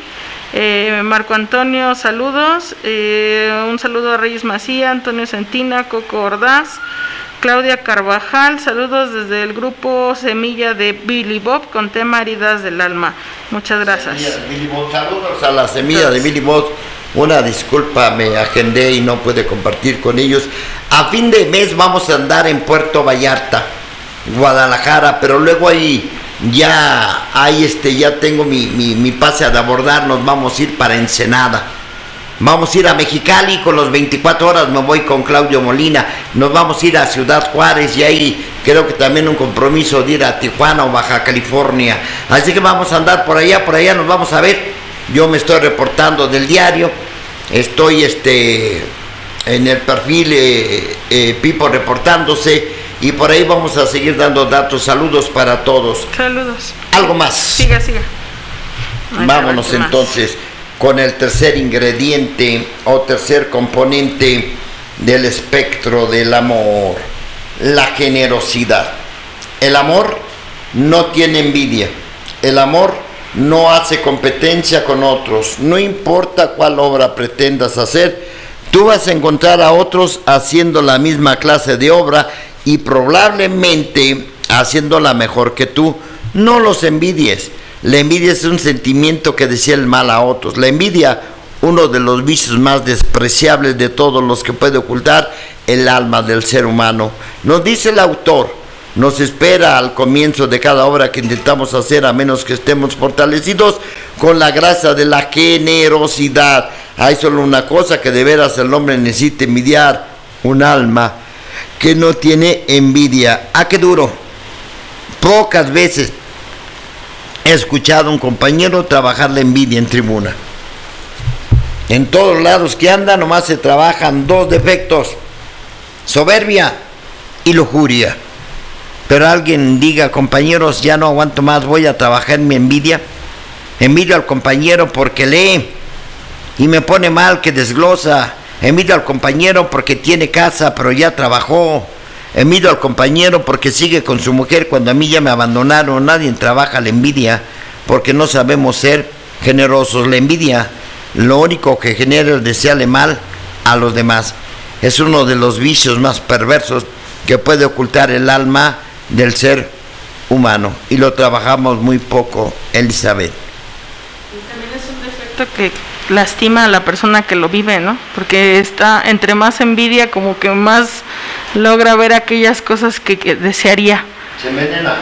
eh, Marco Antonio, saludos, eh, un saludo a Reyes Macía, Antonio Centina, Coco Ordaz, Claudia Carvajal, saludos desde el grupo Semilla de Billy Bob con tema Heridas del Alma. Muchas gracias. Saludos a la semilla de Billy Bob. Una disculpa, me agendé y no pude compartir con ellos. A fin de mes vamos a andar en Puerto Vallarta, Guadalajara, pero luego ahí ya, ahí este, ya tengo mi, mi, mi pase de abordar, nos vamos a ir para Ensenada. Vamos a ir a Mexicali con los 24 horas, me voy con Claudio Molina. Nos vamos a ir a Ciudad Juárez y ahí creo que también un compromiso de ir a Tijuana o Baja California. Así que vamos a andar por allá, por allá nos vamos a ver. Yo me estoy reportando del diario, estoy este en el perfil eh, eh, Pipo reportándose y por ahí vamos a seguir dando datos. Saludos para todos. Saludos. Algo más. Siga, siga. Vámonos te va, ¿qué más? Con el tercer ingrediente o tercer componente del espectro del amor, la generosidad. El amor no tiene envidia. El amor no hace competencia con otros. No importa cuál obra pretendas hacer, tú vas a encontrar a otros haciendo la misma clase de obra y probablemente haciéndola mejor que tú. No los envidies. La envidia es un sentimiento que desea el mal a otros. La envidia, uno de los vicios más despreciables de todos los que puede ocultar el alma del ser humano. Nos dice el autor, nos espera al comienzo de cada obra que intentamos hacer, a menos que estemos fortalecidos con la gracia de la generosidad. Hay solo una cosa que de veras el hombre necesita envidiar, un alma que no tiene envidia. ¿A qué duro? Pocas veces he escuchado a un compañero trabajar la envidia en tribuna. En todos lados que anda nomás se trabajan dos defectos, soberbia y lujuria. Pero alguien diga, compañeros, ya no aguanto más, voy a trabajar en mi envidia. Envidio al compañero porque lee y me pone mal que desglosa. Envidio al compañero porque tiene casa pero ya trabajó. Envidio al compañero porque sigue con su mujer cuando a mí ya me abandonaron. Nadie trabaja la envidia porque no sabemos ser generosos. La envidia lo único que genera es desearle mal a los demás. Es uno de los vicios más perversos que puede ocultar el alma del ser humano. Y lo trabajamos muy poco, Elizabeth. También es un defecto que lastima a la persona que lo vive, ¿no? Porque está, entre más envidia, como que más logra ver aquellas cosas que, que desearía. Se envenena.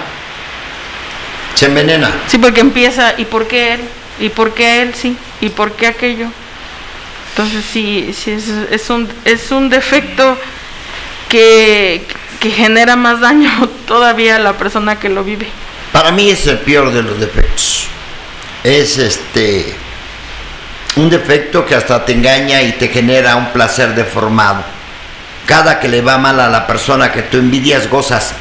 Se envenena. Sí, porque empieza, ¿y por qué él? ¿Y por qué él sí? ¿Y por qué aquello? Entonces sí, sí es, es un, es un defecto que, que genera más daño <laughs> todavía a la persona que lo vive. Para mí es el peor de los defectos. Es este un defecto que hasta te engaña y te genera un placer deformado. Cada que le va mal a la persona que tú envidias, gozas.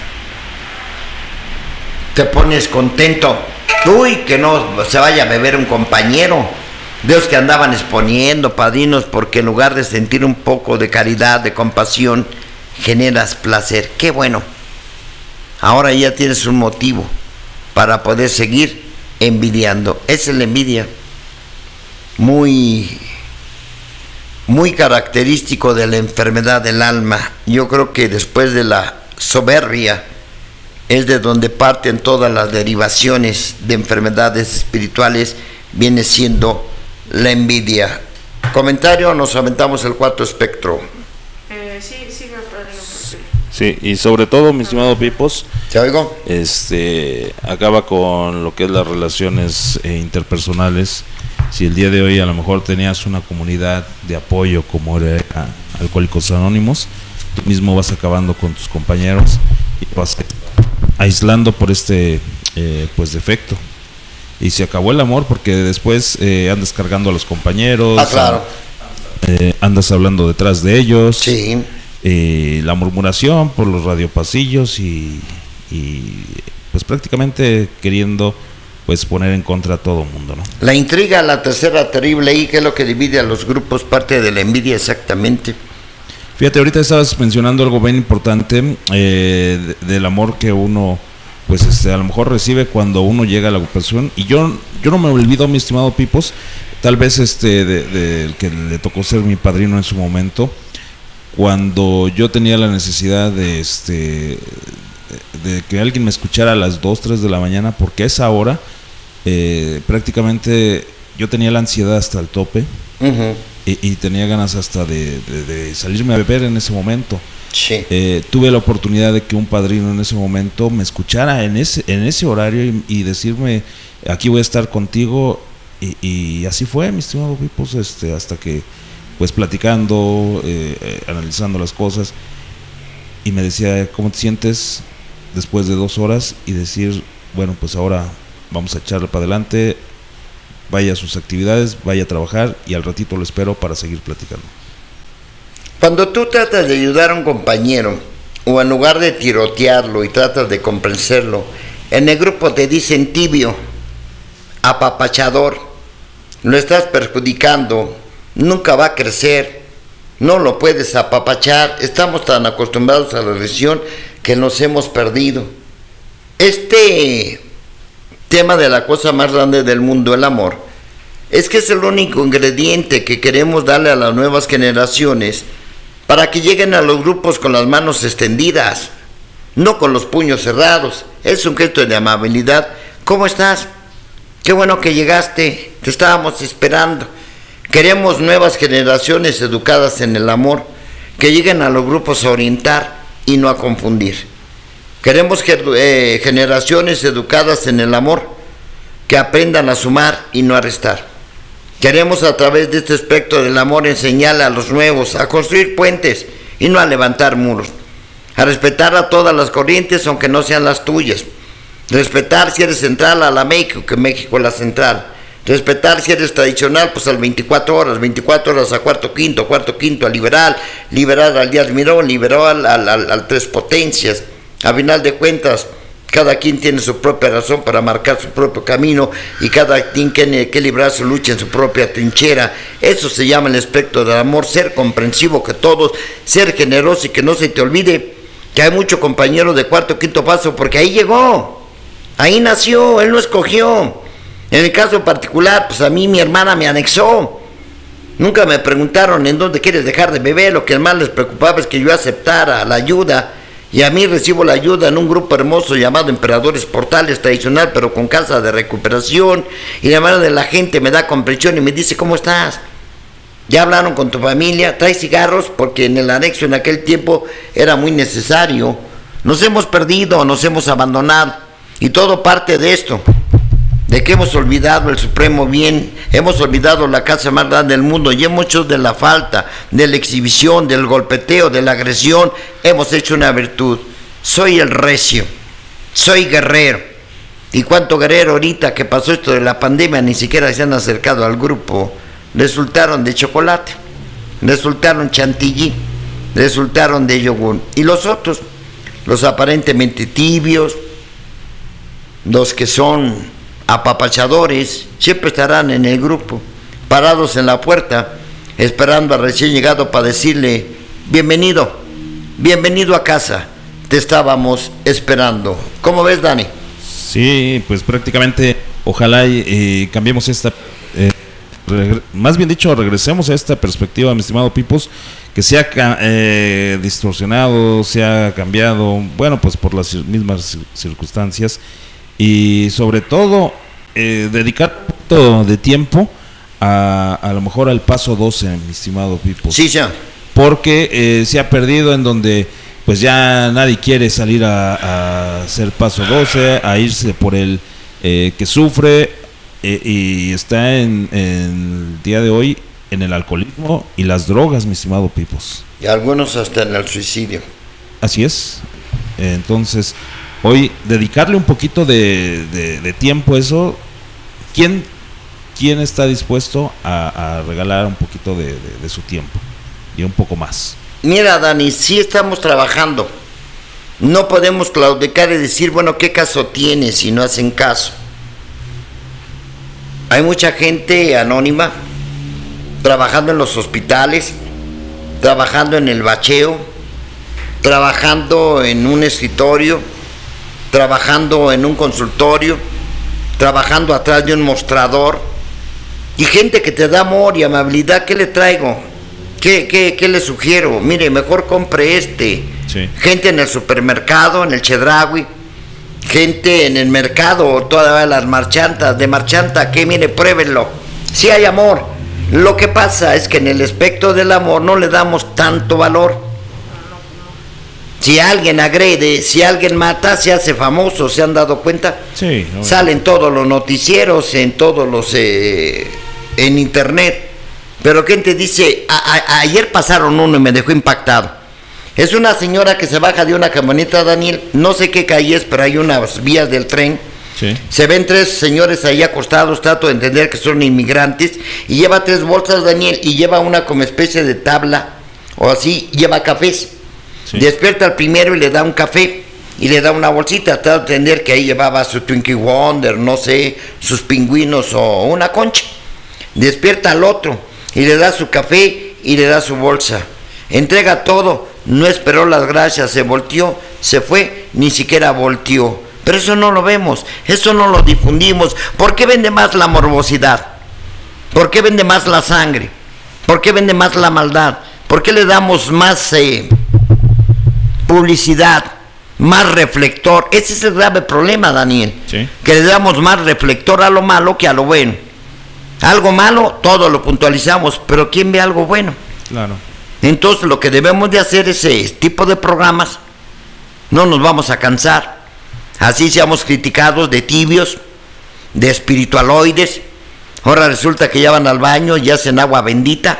Te pones contento. Uy, que no se vaya a beber un compañero. Dios que andaban exponiendo, padrinos, porque en lugar de sentir un poco de caridad, de compasión, generas placer. Qué bueno. Ahora ya tienes un motivo para poder seguir envidiando. Esa es la envidia. Muy muy característico de la enfermedad del alma. Yo creo que después de la soberbia es de donde parten todas las derivaciones de enfermedades espirituales, viene siendo la envidia. Comentario, nos aventamos el cuarto espectro. sí, sí, Sí, y sobre todo, mi estimado Pipos, ¿Te oigo? este acaba con lo que es las relaciones eh, interpersonales. Si el día de hoy a lo mejor tenías una comunidad de apoyo como era Alcohólicos Anónimos, tú mismo vas acabando con tus compañeros y vas aislando por este eh, pues defecto. y se acabó el amor porque después eh, andas cargando a los compañeros. Ah, claro. eh, andas hablando detrás de ellos. Sí. eh, la murmuración por los radiopasillos y, y pues prácticamente queriendo pues poner en contra a todo mundo, ¿no? La intriga, la tercera terrible y que es lo que divide a los grupos, parte de la envidia exactamente. Fíjate, ahorita estabas mencionando algo bien importante eh, de- del amor que uno, pues este, a lo mejor recibe cuando uno llega a la agrupación. Y yo, yo no me olvido, mi estimado Pipos, tal vez este, de- del que le tocó ser mi padrino en su momento, cuando yo tenía la necesidad de, este, de que alguien me escuchara a las 2, 3 de la mañana, porque a esa hora eh, prácticamente yo tenía la ansiedad hasta el tope. Y, y tenía ganas hasta de, de- de salirme a beber en ese momento. Sí. Eh, tuve la oportunidad de que un padrino en ese momento me escuchara en ese, en ese horario y, y decirme, aquí voy a estar contigo. Y, y así fue, mi estimado Pipos, este, hasta que, pues platicando, eh, eh, analizando las cosas, y me decía, ¿cómo te sientes después de dos horas? Y decir, bueno, pues ahora vamos a echarle para adelante, vaya a sus actividades, vaya a trabajar y al ratito lo espero para seguir platicando. Cuando tú tratas de ayudar a un compañero, o en lugar de tirotearlo y tratas de comprenderlo, en el grupo te dicen tibio, apapachador, lo estás perjudicando, nunca va a crecer, no lo puedes apapachar, estamos tan acostumbrados a la religión que nos hemos perdido. Este tema de la cosa más grande del mundo, el amor, es que es el único ingrediente que queremos darle a las nuevas generaciones para que lleguen a los grupos con las manos extendidas, no con los puños cerrados. Es un gesto de amabilidad. ¿Cómo estás? Qué bueno que llegaste, te estábamos esperando. Queremos nuevas generaciones educadas en el amor, que lleguen a los grupos a orientar y no a confundir. Queremos eh, generaciones educadas en el amor, que aprendan a sumar y no a restar. Queremos a través de este aspecto del amor enseñarle a los nuevos a construir puentes y no a levantar muros, a respetar a todas las corrientes aunque no sean las tuyas, respetar si eres central a la México, que México es la central, respetar si eres tradicional, pues al 24 horas, 24 horas a cuarto quinto, cuarto quinto al liberal, liberal al Díaz Mirón, liberal al, al- al Tres Potencias, a final de cuentas, cada quien tiene su propia razón para marcar su propio camino y cada quien tiene que librar su lucha en su propia trinchera. Eso se llama el espectro del amor, ser comprensivo que todos, ser generoso y que no se te olvide que hay mucho compañero de cuarto quinto paso porque ahí llegó, ahí nació, él no escogió. En el caso particular, pues a mí mi hermana me anexó. Nunca me preguntaron en dónde quieres dejar de beber, lo que más les preocupaba es que yo aceptara la ayuda. Y a mí recibo la ayuda en un grupo hermoso llamado Emperadores Portales tradicional, pero con casa de recuperación. Y la mano de la gente me da comprensión y me dice, ¿cómo estás? Ya hablaron con tu familia, trae cigarros, porque en el anexo en aquel tiempo era muy necesario. Nos hemos perdido, nos hemos abandonado. Y todo parte de esto de que hemos olvidado el supremo bien, hemos olvidado la casa más grande del mundo y hemos hecho de la falta, de la exhibición, del golpeteo, de la agresión, hemos hecho una virtud. Soy el recio, soy guerrero. ¿Y cuánto guerrero ahorita que pasó esto de la pandemia ni siquiera se han acercado al grupo? Resultaron de chocolate, resultaron chantilly, resultaron de yogur. Y los otros, los aparentemente tibios, los que son apapachadores, siempre estarán en el grupo, parados en la puerta, esperando al recién llegado para decirle, bienvenido, bienvenido a casa, te estábamos esperando. ¿Cómo ves, Dani? Sí, pues prácticamente ojalá y, y cambiemos esta, eh, más bien dicho, regresemos a esta perspectiva, mi estimado Pipos, que se ha eh, distorsionado, se ha cambiado, bueno, pues por las mismas cir- circunstancias y sobre todo eh, dedicar un poquito de tiempo a, a lo mejor al paso 12, mi estimado Pipos Sí, ya. porque eh, se ha perdido en donde pues ya nadie quiere salir a, a hacer paso 12, a irse por el eh, que sufre eh, y está en, en el día de hoy en el alcoholismo y las drogas, mi estimado Pipos. Y algunos hasta en el suicidio. Así es. Entonces, hoy dedicarle un poquito de, tiempo a eso, ¿quién, quién está dispuesto a, regalar un poquito de, de su tiempo y un poco más? Mira, Dani, sí estamos trabajando. No podemos claudicar y decir, bueno, ¿qué caso tiene si no hacen caso? Hay mucha gente anónima trabajando en los hospitales, trabajando en el bacheo, trabajando en un escritorio, trabajando en un consultorio, trabajando atrás de un mostrador, y gente que te da amor y amabilidad, ¿qué le traigo? ¿Qué, qué, le sugiero? Mire, mejor compre este. Gente en el supermercado, en el Chedraui, gente en el mercado, todas las marchantas, de marchanta, que mire, pruébenlo. Si hay amor. Lo que pasa es que en el aspecto del amor no le damos tanto valor. Si alguien agrede, si alguien mata, se hace famoso, ¿se han dado cuenta? Sí. Salen todos los noticieros, en todos los... Eh, en internet pero ¿quién te dice? ayer pasaron uno y me dejó impactado. Es una señora que se baja de una camioneta, Daniel. No sé qué calle es, pero hay unas vías del tren. Se ven tres señores ahí acostados, trato de entender que son inmigrantes, y lleva tres bolsas, Daniel, y lleva una como especie de tabla, o así, lleva cafés. Despierta al primero y le da un café, y le da una bolsita, de entender que ahí llevaba su Twinkie Wonder, no sé, sus pingüinos o una concha. Despierta al otro, y le da su café y le da su bolsa. Entrega todo, no esperó las gracias, se volteó, se fue, ni siquiera volteó. Pero eso no lo vemos, eso no lo difundimos. ¿Por qué vende más la morbosidad? ¿Por qué vende más la sangre? ¿Por qué vende más la maldad? ¿Por qué le damos más eh, publicidad, más reflector? Ese es el grave problema, Daniel. Que le damos más reflector a lo malo que a lo bueno. Algo malo, todo lo puntualizamos, pero ¿quién ve algo bueno? Claro. Entonces lo que debemos de hacer es ese tipo de programas, no nos vamos a cansar. Así seamos criticados de tibios, de espiritualoides. Ahora resulta que ya van al baño y hacen agua bendita,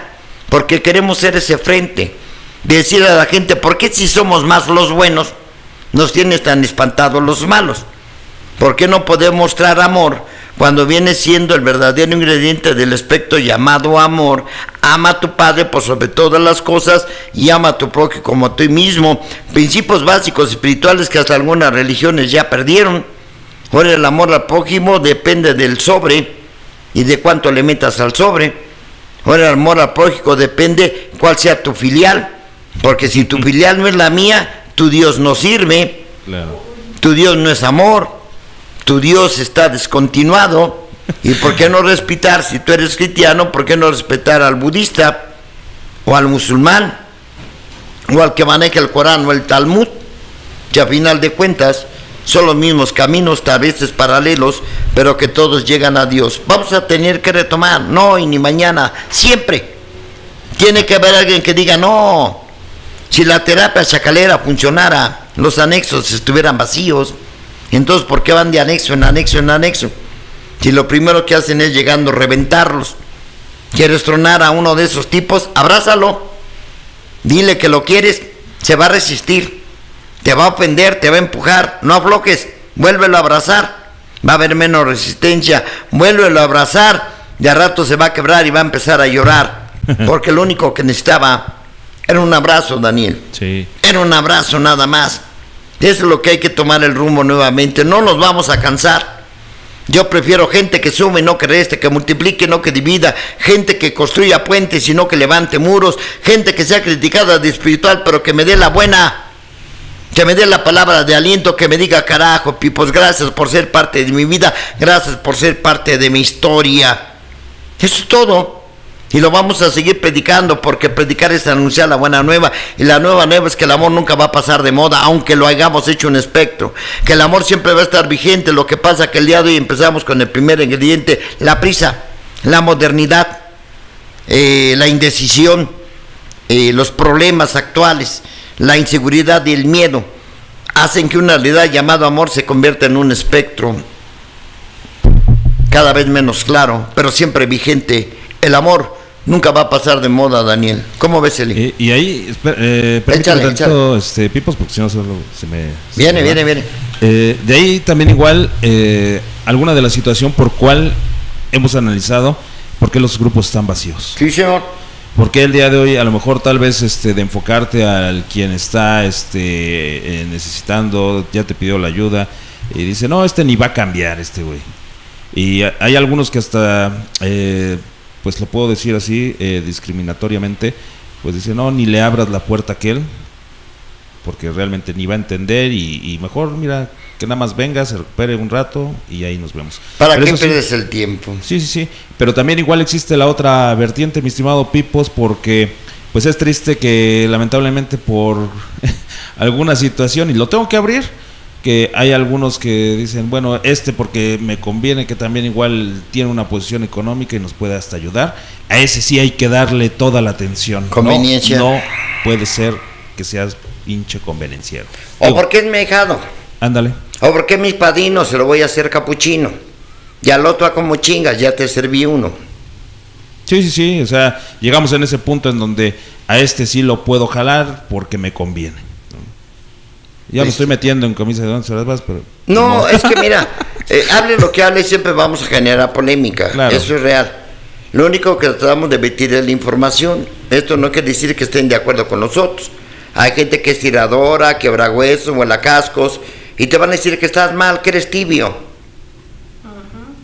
porque queremos ser ese frente. De decirle a la gente, ¿por qué si somos más los buenos, nos tienes tan espantados los malos? ¿Por qué no podemos mostrar amor cuando viene siendo el verdadero ingrediente del aspecto llamado amor, ama a tu padre por sobre todas las cosas y ama a tu prójimo como a ti mismo. Principios básicos espirituales que hasta algunas religiones ya perdieron. Ahora el amor al prójimo depende del sobre y de cuánto le metas al sobre. Ahora el amor al prójimo depende cuál sea tu filial. Porque si tu filial no es la mía, tu Dios no sirve. Tu Dios no es amor tu Dios está descontinuado. ¿Y por qué no respetar, si tú eres cristiano, por qué no respetar al budista o al musulmán o al que maneja el Corán o el Talmud? Que a final de cuentas son los mismos caminos, tal veces paralelos, pero que todos llegan a Dios. Vamos a tener que retomar, no hoy ni mañana, siempre. Tiene que haber alguien que diga, no, si la terapia chacalera funcionara, los anexos estuvieran vacíos, entonces, ¿por qué van de anexo en anexo en anexo? Si lo primero que hacen es llegando reventarlos. ¿Quieres tronar a uno de esos tipos? Abrázalo. Dile que lo quieres. Se va a resistir. Te va a ofender, te va a empujar. No afloques. Vuélvelo a abrazar. Va a haber menos resistencia. Vuélvelo a abrazar. De a rato se va a quebrar y va a empezar a llorar. <laughs> Porque lo único que necesitaba era un abrazo, Daniel. Sí. Era un abrazo nada más. Eso es lo que hay que tomar el rumbo nuevamente. No nos vamos a cansar. Yo prefiero gente que sume, no que reste, que multiplique, no que divida, gente que construya puentes y no que levante muros, gente que sea criticada de espiritual, pero que me dé la buena, que me dé la palabra de aliento, que me diga, carajo, pipos, gracias por ser parte de mi vida, gracias por ser parte de mi historia. Eso es todo. Y lo vamos a seguir predicando porque predicar es anunciar la buena nueva. Y la nueva nueva es que el amor nunca va a pasar de moda, aunque lo hayamos hecho un espectro. Que el amor siempre va a estar vigente. Lo que pasa que el día de hoy empezamos con el primer ingrediente, la prisa, la modernidad, eh, la indecisión, eh, los problemas actuales, la inseguridad y el miedo. Hacen que una realidad llamada amor se convierta en un espectro cada vez menos claro, pero siempre vigente. El amor nunca va a pasar de moda, Daniel. ¿Cómo ves, Eli? Y, y ahí, eh, échale, Este, Pipos, porque si no solo se me... viene, viene, viene. Eh, de ahí también igual, eh, alguna de la situación por cual hemos analizado por qué los grupos están vacíos. Sí, señor. Porque el día de hoy, a lo mejor tal vez este de enfocarte al quien está este eh, necesitando, ya te pidió la ayuda y dice, "No, este ni va a cambiar este güey." Y hay algunos que hasta eh, pues lo puedo decir así eh, discriminatoriamente, pues dice, "No, ni le abras la puerta a aquel." Porque realmente ni va a entender y, y mejor, mira, que nada más venga, se recupere un rato y ahí nos vemos. ¿Para Pero qué sí- pierdes el tiempo? Sí, sí, sí. Pero también igual existe la otra vertiente, mi estimado Pipos, porque pues es triste que lamentablemente por <laughs> alguna situación, y lo tengo que abrir, que hay algunos que dicen, bueno, este porque me conviene, que también igual tiene una posición económica y nos puede hasta ayudar. A ese sí hay que darle toda la atención. Conveniencia. No, puede ser que seas pinche convenenciero. ¿O Digo, porque es mejado? Ándale. ¿O porque mis padrinos se lo voy a hacer capuchino? Y al otro a como chingas, ya te serví uno. Sí, sí, sí, o sea, llegamos en ese punto en donde a este sí lo puedo jalar porque me conviene. ¿No? Ya me estoy metiendo en camisa de once varas, pero... No, es que mira, <laughs> eh, hable lo que hable, siempre vamos a generar polémica. Claro. Eso es real. Lo único que tratamos de emitir es la información. Esto no quiere decir que estén de acuerdo con nosotros. Hay gente que es tiradora, quebra huesos, vuela cascos, y te van a decir que estás mal, que eres tibio.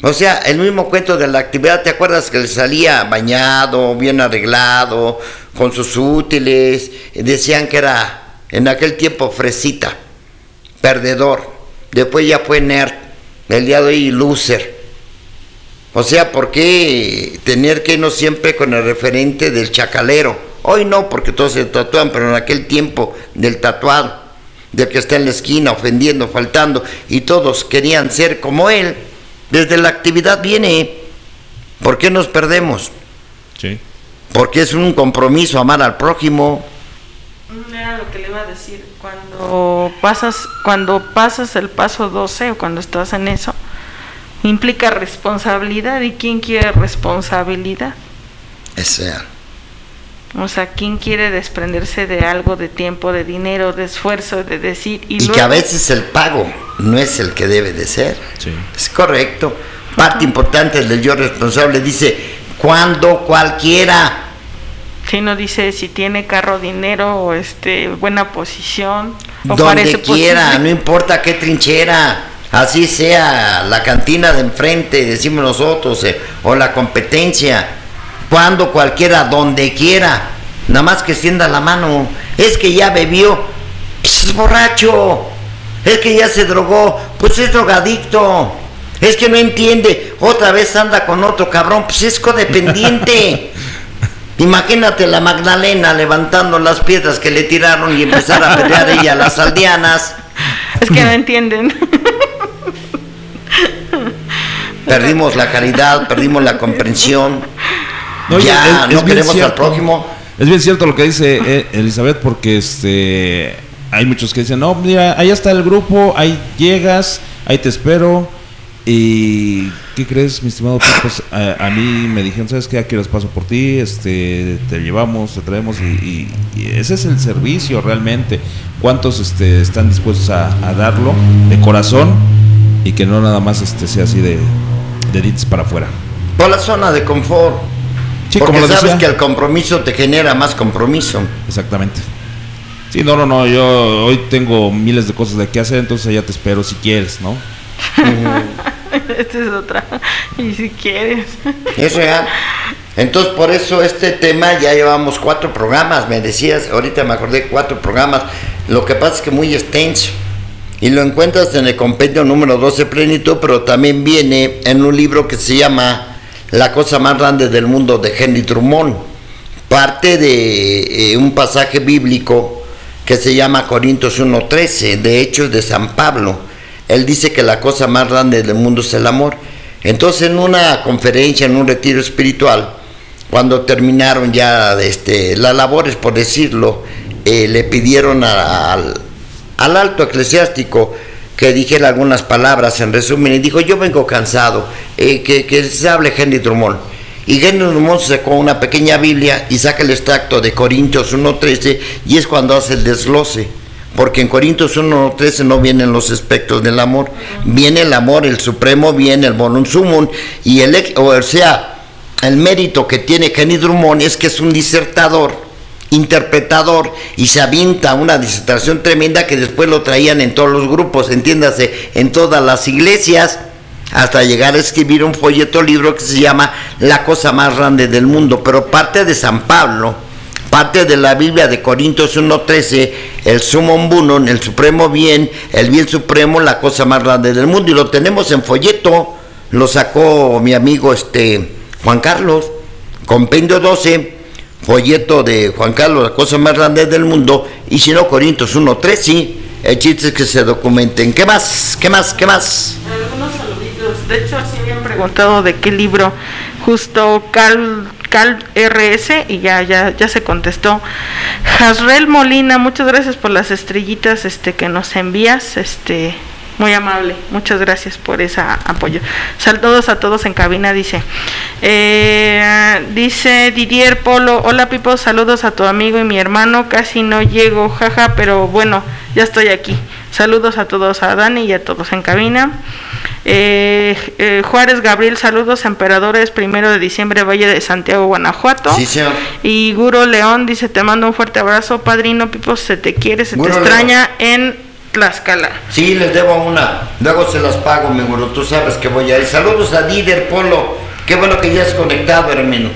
O sea, el mismo cuento de la actividad, ¿te acuerdas que le salía bañado, bien arreglado, con sus útiles? Decían que era en aquel tiempo fresita, perdedor. Después ya fue nerd, el día de hoy loser. O sea, ¿por qué tener que irnos siempre con el referente del chacalero? Hoy no, porque todos se tatúan, pero en aquel tiempo del tatuado, del que está en la esquina ofendiendo, faltando, y todos querían ser como él. Desde la actividad viene. ¿Por qué nos perdemos? Sí. Porque es un compromiso amar al prójimo. Era lo que le iba a decir. Cuando pasas, cuando pasas el paso 12 o cuando estás en eso, implica responsabilidad. ¿Y quién quiere responsabilidad? O sea, O sea, ¿quién quiere desprenderse de algo, de tiempo, de dinero, de esfuerzo, de decir? Y, y luego, que a veces el pago no es el que debe de ser. Sí. Es correcto. Parte importante del yo responsable dice, cuando cualquiera. Si no dice si tiene carro, dinero, o este, buena posición, o donde quiera, posible. no importa qué trinchera, así sea la cantina de enfrente, decimos nosotros, eh, o la competencia, cuando cualquiera, donde quiera, nada más que extienda la mano, es que ya bebió, pues es borracho, es que ya se drogó, pues es drogadicto, es que no entiende, otra vez anda con otro cabrón, pues es codependiente. <laughs> Imagínate la Magdalena levantando las piedras que le tiraron y empezar a pelear ella a las aldeanas. Es que no entienden. Perdimos la caridad, perdimos la comprensión. No, ya es- es no queremos al prójimo. Es bien cierto lo que dice eh, Elizabeth porque este hay muchos que dicen, no, mira, ahí está el grupo, ahí llegas, ahí te espero. ¿Y qué crees, mi estimado Picos? A, a mí me dijeron, ¿sabes qué? Aquí les paso por ti, este, te llevamos, te traemos y, y- y ese es el servicio realmente. ¿Cuántos este, están dispuestos a, a darlo de corazón y que no nada más este, sea así de, de dientes para afuera? Por la zona de confort. Sí, Porque como lo sabes decía. que el compromiso te genera más compromiso. Exactamente. Sí, no, no, no, yo hoy tengo miles de cosas de qué hacer, entonces allá te espero si quieres, ¿no? <laughs> <laughs> Esta es otra. <laughs> Y si quieres. Es real. Entonces, por eso este tema ya llevamos cuatro programas, me decías, ahorita me acordé cuatro programas. Lo que pasa es que muy extenso. Y lo encuentras en el compendio número 12 Plenitud, pero también viene en un libro que se llama La cosa más grande del mundo de Henry Drummond. Parte de eh, un pasaje bíblico que se llama Corintios 1.13, de Hechos de San Pablo. Él dice que la cosa más grande del mundo es el amor. Entonces en una conferencia, en un retiro espiritual, cuando terminaron ya este, las labores, por decirlo, eh, le pidieron al alto eclesiástico que dijera algunas palabras en resumen y dijo, yo vengo cansado, eh, que, que se hable Henry Drummond. Y Henry Drummond sacó una pequeña Biblia y saca el extracto de Corintios 1.13 y es cuando hace el desglose. Porque en Corintios 1.13 no vienen los aspectos del amor, viene el amor, el supremo, viene el bonum sumum, y el, o sea, el mérito que tiene Kenny Drummond es que es un disertador, interpretador, y se avienta una disertación tremenda que después lo traían en todos los grupos, entiéndase, en todas las iglesias, hasta llegar a escribir un folleto libro que se llama La cosa más grande del mundo, pero parte de San Pablo, parte de la Biblia de Corintios 1.13, el sumo bunum, el supremo bien, el bien supremo, la cosa más grande del mundo, y lo tenemos en folleto, lo sacó mi amigo este Juan Carlos, compendio 12, folleto de Juan Carlos, la cosa más grande del mundo, y si no Corintios 1.13, sí, el chiste es que se documenten. ¿Qué más? ¿Qué más? ¿Qué más? Algunos saluditos. De hecho, sí habían preguntado de qué libro. Justo Cal, RS y ya, ya, ya se contestó. Jasrel Molina, muchas gracias por las estrellitas este, que nos envías. Este, muy amable, muchas gracias por ese apoyo. Saludos a todos en cabina, dice. Eh, dice Didier Polo, hola Pipo, saludos a tu amigo y mi hermano, casi no llego, jaja, pero bueno, ya estoy aquí. Saludos a todos, a Dani y a todos en cabina. Eh, eh, Juárez Gabriel, saludos, emperadores, primero de diciembre, Valle de Santiago, Guanajuato. Sí, señor. Y Guro León dice, te mando un fuerte abrazo, padrino Pipo, se te quiere, se Guro te extraña en Tlaxcala. Sí, les debo una. Luego se las pago, mi gurú. Tú sabes que voy a ir. Saludos a Dider Polo. Qué bueno que ya has conectado, hermano.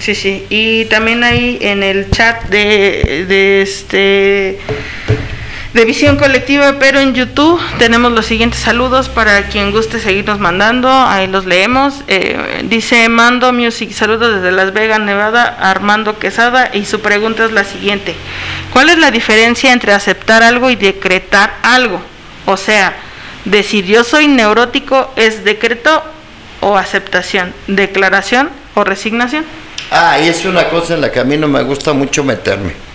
Sí, sí. Y también ahí en el chat de, de este de visión colectiva, pero en YouTube tenemos los siguientes saludos para quien guste seguirnos mandando, ahí los leemos. Eh, dice Mando Music, saludos desde Las Vegas, Nevada, Armando Quesada, y su pregunta es la siguiente: ¿Cuál es la diferencia entre aceptar algo y decretar algo? O sea, decir yo soy neurótico es decreto o aceptación, declaración o resignación. Ah, y es una cosa en la que a mí no me gusta mucho meterme.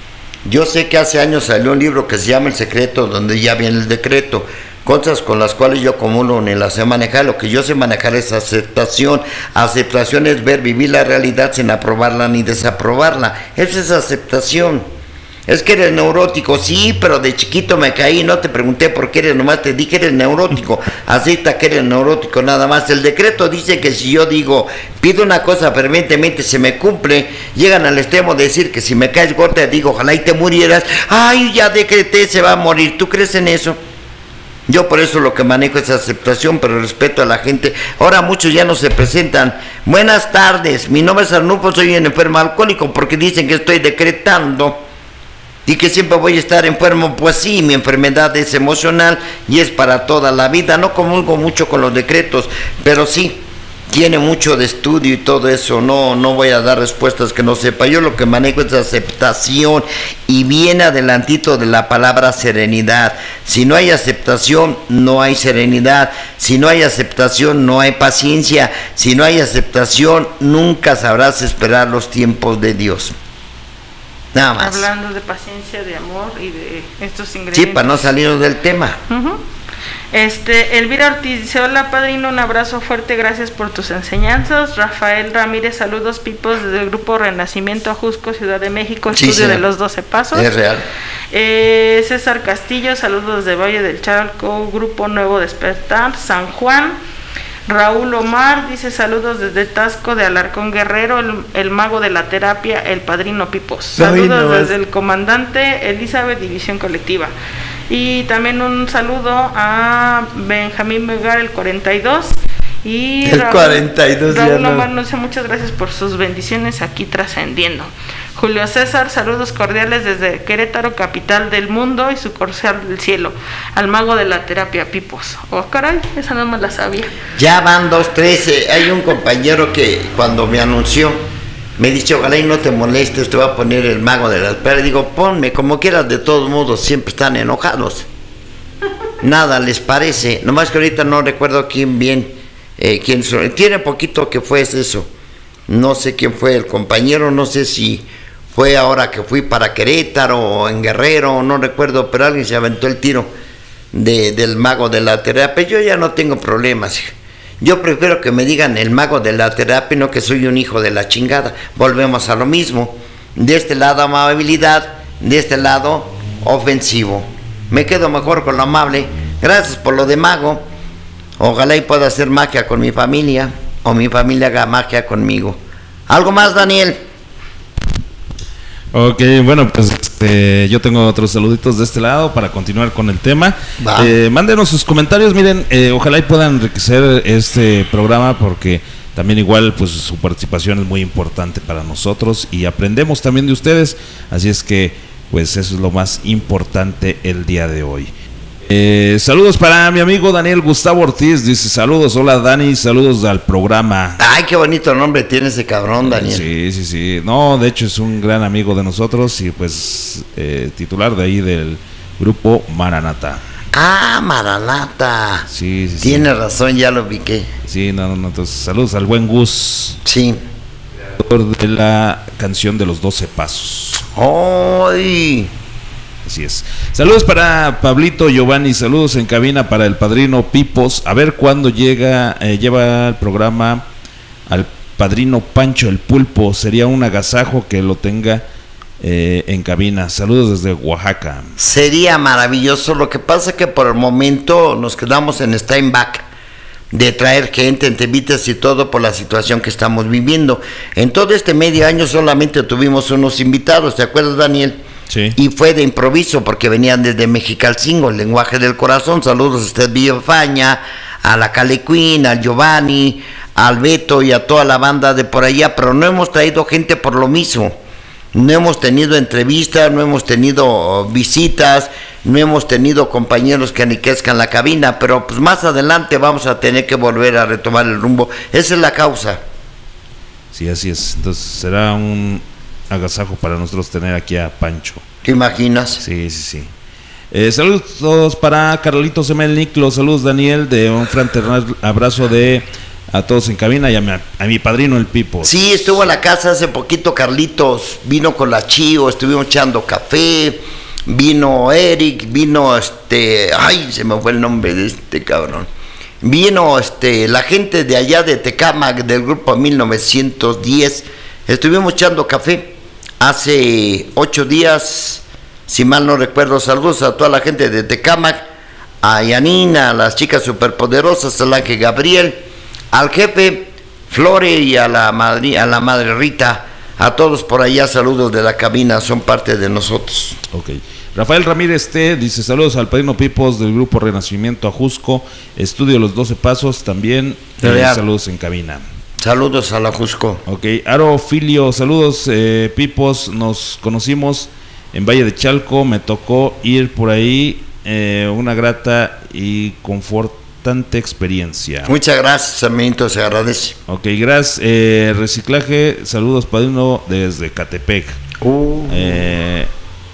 Yo sé que hace años salió un libro que se llama El Secreto, donde ya viene el decreto, cosas con las cuales yo como uno ni las sé manejar. Lo que yo sé manejar es aceptación. Aceptación es ver, vivir la realidad sin aprobarla ni desaprobarla. Esa es aceptación. Es que eres neurótico, sí, pero de chiquito me caí, no te pregunté por qué eres, nomás te dije que eres neurótico, <laughs> acepta que eres neurótico nada más. El decreto dice que si yo digo, pido una cosa permanentemente, se me cumple, llegan al extremo de decir que si me caes gorda, digo, ojalá y te murieras, ay, ya decreté, se va a morir, ¿tú crees en eso? Yo por eso lo que manejo es aceptación, pero respeto a la gente. Ahora muchos ya no se presentan. Buenas tardes, mi nombre es Arnulfo, soy un enfermo alcohólico porque dicen que estoy decretando y que siempre voy a estar enfermo, pues sí, mi enfermedad es emocional y es para toda la vida. No comulgo mucho con los decretos, pero sí tiene mucho de estudio y todo eso. No, no voy a dar respuestas que no sepa. Yo lo que manejo es aceptación y viene adelantito de la palabra serenidad. Si no hay aceptación, no hay serenidad. Si no hay aceptación, no hay paciencia. Si no hay aceptación, nunca sabrás esperar los tiempos de Dios. Nada más. Hablando de paciencia, de amor y de estos ingredientes. Sí, para no salirnos del tema. Este, Elvira Ortiz dice, hola padrino, un abrazo fuerte, gracias por tus enseñanzas. Rafael Ramírez, saludos pipos desde el grupo Renacimiento Ajusco, Ciudad de México, Sí, estudio de los 12 pasos. Es real. Eh, César Castillo, saludos de Valle del Chalco, Grupo Nuevo Despertar, San Juan. Raúl Omar dice saludos desde Tasco de Alarcón Guerrero, el, el mago de la terapia, el padrino Pipos. Saludos no desde el comandante Elizabeth División Colectiva. Y también un saludo a Benjamín Vegar, el 42. Y El 42 ya Raúl no. Omar nos dice muchas gracias por sus bendiciones aquí trascendiendo. Julio César, saludos cordiales desde Querétaro, capital del mundo y su corcel del cielo, al mago de la terapia Pipos. Oh, caray, esa no me la sabía. Ya van dos, tres. eh, Hay un compañero que cuando me anunció, me dice, ojalá y no te molestes, te va a poner el mago de las perlas. Digo, ponme, como quieras, de todos modos, siempre están enojados. Nada les parece. Nomás que ahorita no recuerdo quién bien, eh, quién. Tiene poquito que fue eso. No sé quién fue el compañero, no sé si fue ahora que fui para Querétaro o en Guerrero, no recuerdo, pero alguien se aventó el tiro de- del mago de la terapia. Yo ya no tengo problemas. Yo prefiero que me digan el mago de la terapia, no que soy un hijo de la chingada. Volvemos a lo mismo. De este lado amabilidad, de este lado ofensivo. me quedo mejor con lo amable. Gracias por lo de mago. Ojalá y pueda hacer magia con mi familia o mi familia haga magia conmigo. ¿Algo más, Daniel? Ok, bueno, pues este, yo tengo otros saluditos de este lado para continuar con el tema. Eh, mándenos sus comentarios, miren, eh, ojalá y puedan enriquecer este programa porque también igual pues su participación es muy importante para nosotros y aprendemos también de ustedes, así es que pues eso es lo más importante el día de hoy. Eh, saludos para mi amigo Daniel Gustavo Ortiz. Dice saludos, hola Dani, saludos al programa. Ay, qué bonito nombre tiene ese cabrón, Daniel. Sí, sí, sí. No, de hecho es un gran amigo de nosotros y pues eh, titular de ahí del grupo Maranata. Ah, Maranata. Sí, sí. Tiene razón, ya lo que Sí, no, no, entonces saludos al buen Gus. Sí. De la canción de los 12 pasos. ¡Ay! Así es. Saludos para Pablito Giovanni, saludos en cabina para el padrino Pipos. A ver cuándo llega, eh, lleva el programa al padrino Pancho el Pulpo. Sería un agasajo que lo tenga eh, en cabina. Saludos desde Oaxaca. Sería maravilloso. Lo que pasa es que por el momento nos quedamos en Steinbach de traer gente, entrevistas y todo por la situación que estamos viviendo. En todo este medio año solamente tuvimos unos invitados, ¿te acuerdas, Daniel? Y fue de improviso porque venían desde Mexicalcingo, el lenguaje del corazón. Saludos a usted Villafaña, a la Cale Queen, al Giovanni, al Beto y a toda la banda de por allá, pero no hemos traído gente por lo mismo. No hemos tenido entrevistas, no hemos tenido visitas, no hemos tenido compañeros que aniquezcan la cabina, pero pues más adelante vamos a tener que volver a retomar el rumbo. Esa es la causa. Sí, así es. Entonces será un, agasajo para nosotros tener aquí a Pancho. ¿Te imaginas? Sí, sí, sí. Eh, saludos todos para Carlitos Emelnik, los saludos Daniel, de un fraternal abrazo de a todos en cabina y a mi, padrino el Pipo. Sí, estuvo en la casa hace poquito Carlitos, vino con la Chío, estuvimos echando café, vino Eric, vino este, ay, se me fue el nombre de este cabrón. Vino este la gente de allá de Tecamac del grupo 1910. Estuvimos echando café hace ocho días, si mal no recuerdo, saludos a toda la gente de Tecamac, a Yanina, a las chicas superpoderosas, al ángel Gabriel, al jefe Flore y a la, madre, a la madre Rita, a todos por allá, saludos de la cabina, son parte de nosotros. Ok. Rafael Ramírez T dice saludos al Padrino Pipos del grupo Renacimiento Ajusco, estudio Los 12 Pasos, también eh, saludos en cabina. Saludos a la Jusco. Ok, Aro Filio, saludos eh, Pipos, nos conocimos en Valle de Chalco, me tocó ir por ahí, eh, una grata y confortante experiencia. Muchas gracias, amiguito, se agradece. Ok, gracias. Eh, reciclaje, saludos Padrino desde Catepec. Uh.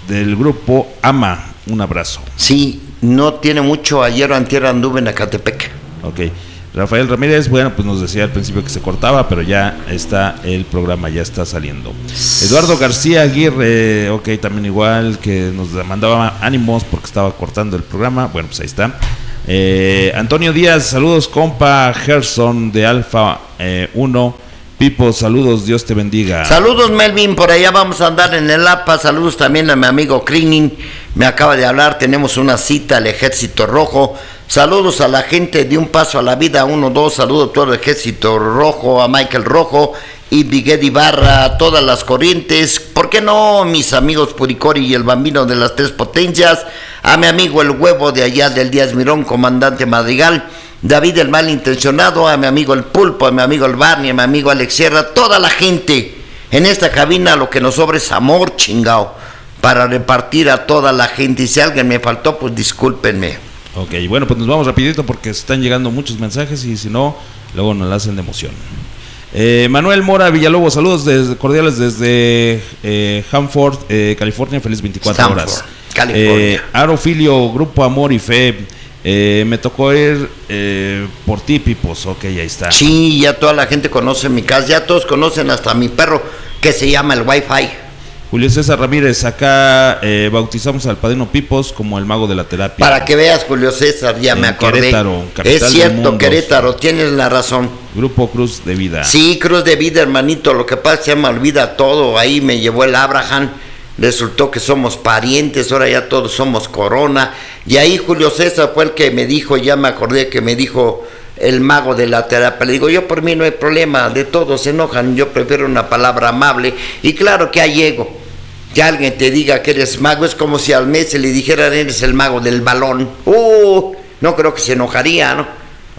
del grupo AMA, un abrazo. Sí, no tiene mucho, ayer o antier anduve en Catepec. Ok. Rafael Ramírez, bueno, pues nos decía al principio que se cortaba, pero ya está el programa, ya está saliendo. Eduardo García Aguirre, ok, también igual, que nos mandaba ánimos porque estaba cortando el programa. Bueno, pues ahí está. Eh, Antonio Díaz, saludos, compa Gerson de Alfa 1. Eh, Pipo, saludos, Dios te bendiga. Saludos, Melvin, por allá vamos a andar en el APA. Saludos también a mi amigo Krinin, me acaba de hablar. Tenemos una cita al Ejército Rojo. Saludos a la gente de Un Paso a la Vida 1-2. Saludos a todo el Ejército Rojo, a Michael Rojo y Miguel Ibarra, a todas las corrientes. ¿Por qué no, mis amigos Puricori y el Bambino de las Tres Potencias? A mi amigo El Huevo de allá del Díaz Mirón, comandante Madrigal. David el Malintencionado, a mi amigo El Pulpo, a mi amigo El Barney, a mi amigo Alex Sierra, toda la gente. En esta cabina lo que nos sobra es amor chingao para repartir a toda la gente. Y si alguien me faltó, pues discúlpenme. Ok, bueno, pues nos vamos rapidito porque están llegando muchos mensajes y si no, luego nos la hacen de emoción. Eh, Manuel Mora Villalobos, saludos cordiales desde eh, Hanford, eh, California, feliz 24 horas. California. Aro Filio, Grupo Amor y Fe. me tocó ir por ti, Pipos. Ok, ahí está. Sí, ya toda la gente conoce mi casa, ya todos conocen hasta mi perro que se llama el Wi-Fi. Julio César Ramírez, acá eh, bautizamos al padrino Pipos como el mago de la terapia. Para que veas, Julio César, ya me acordé. Querétaro, es cierto, Querétaro, tienes la razón. Grupo Cruz de Vida. Sí, Cruz de Vida, hermanito. Lo que pasa es que se me olvida todo. Ahí me llevó el Abraham resultó que somos parientes, ahora ya todos somos corona. Y ahí Julio César fue el que me dijo, ya me acordé que me dijo el mago de la terapia. Le digo, yo por mí no hay problema, de todos se enojan, yo prefiero una palabra amable. Y claro que hay ego. Que alguien te diga que eres mago es como si al mes se le dijeran eres el mago del balón. Uh, no creo que se enojaría, ¿no?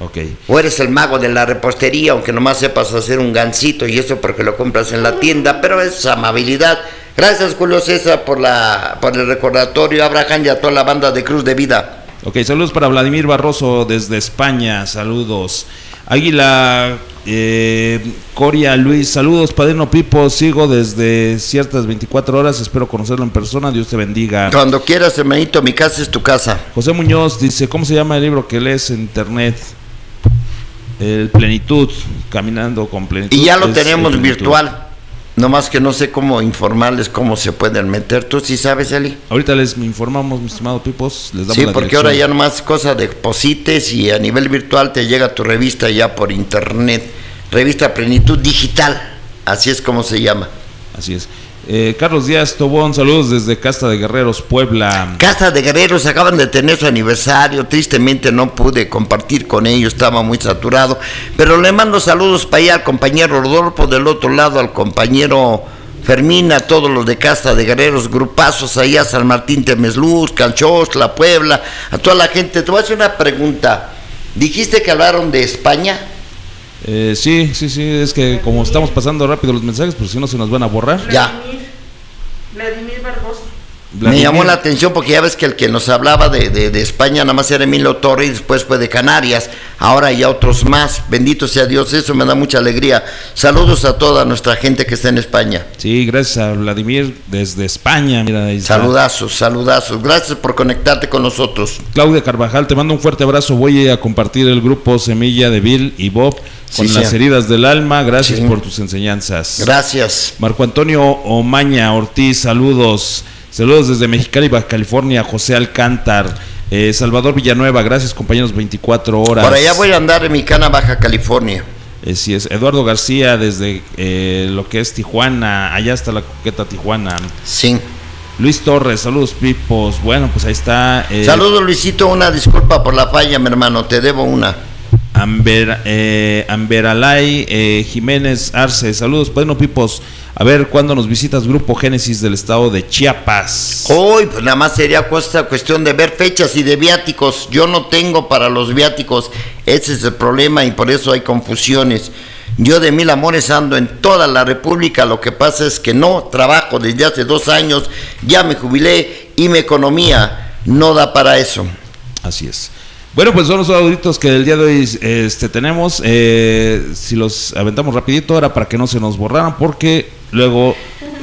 Okay. O eres el mago de la repostería, aunque nomás sepas hacer un gansito y eso porque lo compras en la tienda, pero es amabilidad. Gracias Julio César por, la, por el recordatorio, Abraham y a toda la banda de Cruz de Vida. Ok, saludos para Vladimir Barroso desde España, saludos. Águila eh, Coria Luis, saludos Padrino Pipo, sigo desde ciertas 24 horas, espero conocerlo en persona, Dios te bendiga. Cuando quieras, hermanito, mi casa es tu casa. José Muñoz dice, ¿cómo se llama el libro que lees en internet? El Plenitud, Caminando con Plenitud. Y ya lo tenemos virtual. Nomás que no sé cómo informarles cómo se pueden meter. ¿Tú sí sabes, Eli? Ahorita les informamos, mi estimado Pipos. Les damos sí, porque ahora ya nomás cosa de posites y a nivel virtual te llega tu revista ya por internet. Revista Plenitud Digital. Así es como se llama. Así es. Eh, Carlos Díaz Tobón, saludos desde Casta de Guerreros, Puebla. Casta de Guerreros acaban de tener su aniversario, tristemente no pude compartir con ellos, estaba muy saturado, pero le mando saludos para allá al compañero Rodolfo, del otro lado al compañero Fermín, a todos los de Casta de Guerreros, grupazos allá, San Martín Temesluz, Canchos, La Puebla, a toda la gente. Te voy a hacer una pregunta. ¿Dijiste que hablaron de España? Eh, sí, sí, sí, es que como estamos pasando rápido los mensajes, pues si no se nos van a borrar. Ya. Vladimir Barbosa. Me llamó la atención porque ya ves que el que nos hablaba de, de, España nada más era Emilio Torres y después fue de Canarias, ahora ya otros más. Bendito sea Dios, eso me da mucha alegría. Saludos a toda nuestra gente que está en España. Sí, gracias a Vladimir desde España. Mira, saludazos, saludazos. Gracias por conectarte con nosotros. Claudia Carvajal, te mando un fuerte abrazo. Voy a compartir el grupo Semilla de Bill y Bob con las heridas del alma. Gracias por tus enseñanzas. Gracias. Marco Antonio Omaña Ortiz, saludos. Saludos desde Mexicali, Baja California, José Alcántar. Eh, Salvador Villanueva, gracias compañeros, 24 horas. Por allá voy a andar en mi cana, Baja California. Eh, sí es. Eduardo García desde eh, lo que es Tijuana, allá está la coqueta Tijuana. Sí. Luis Torres, saludos Pipos. Bueno, pues ahí está. saludos Luisito, una disculpa por la falla, mi hermano, te debo una. Amber, eh, Amberalay eh, Jiménez Arce, saludos, bueno Pipos, a ver cuándo nos visitas Grupo Génesis del estado de Chiapas. Hoy, pues nada más sería cuestión de ver fechas y de viáticos. Yo no tengo para los viáticos, ese es el problema y por eso hay confusiones. Yo de mil amores ando en toda la República, lo que pasa es que no trabajo desde hace dos años, ya me jubilé y mi economía no da para eso. Así es. Bueno, pues son los auditos que el día de hoy este, tenemos. Eh, si los aventamos rapidito era para que no se nos borraran porque luego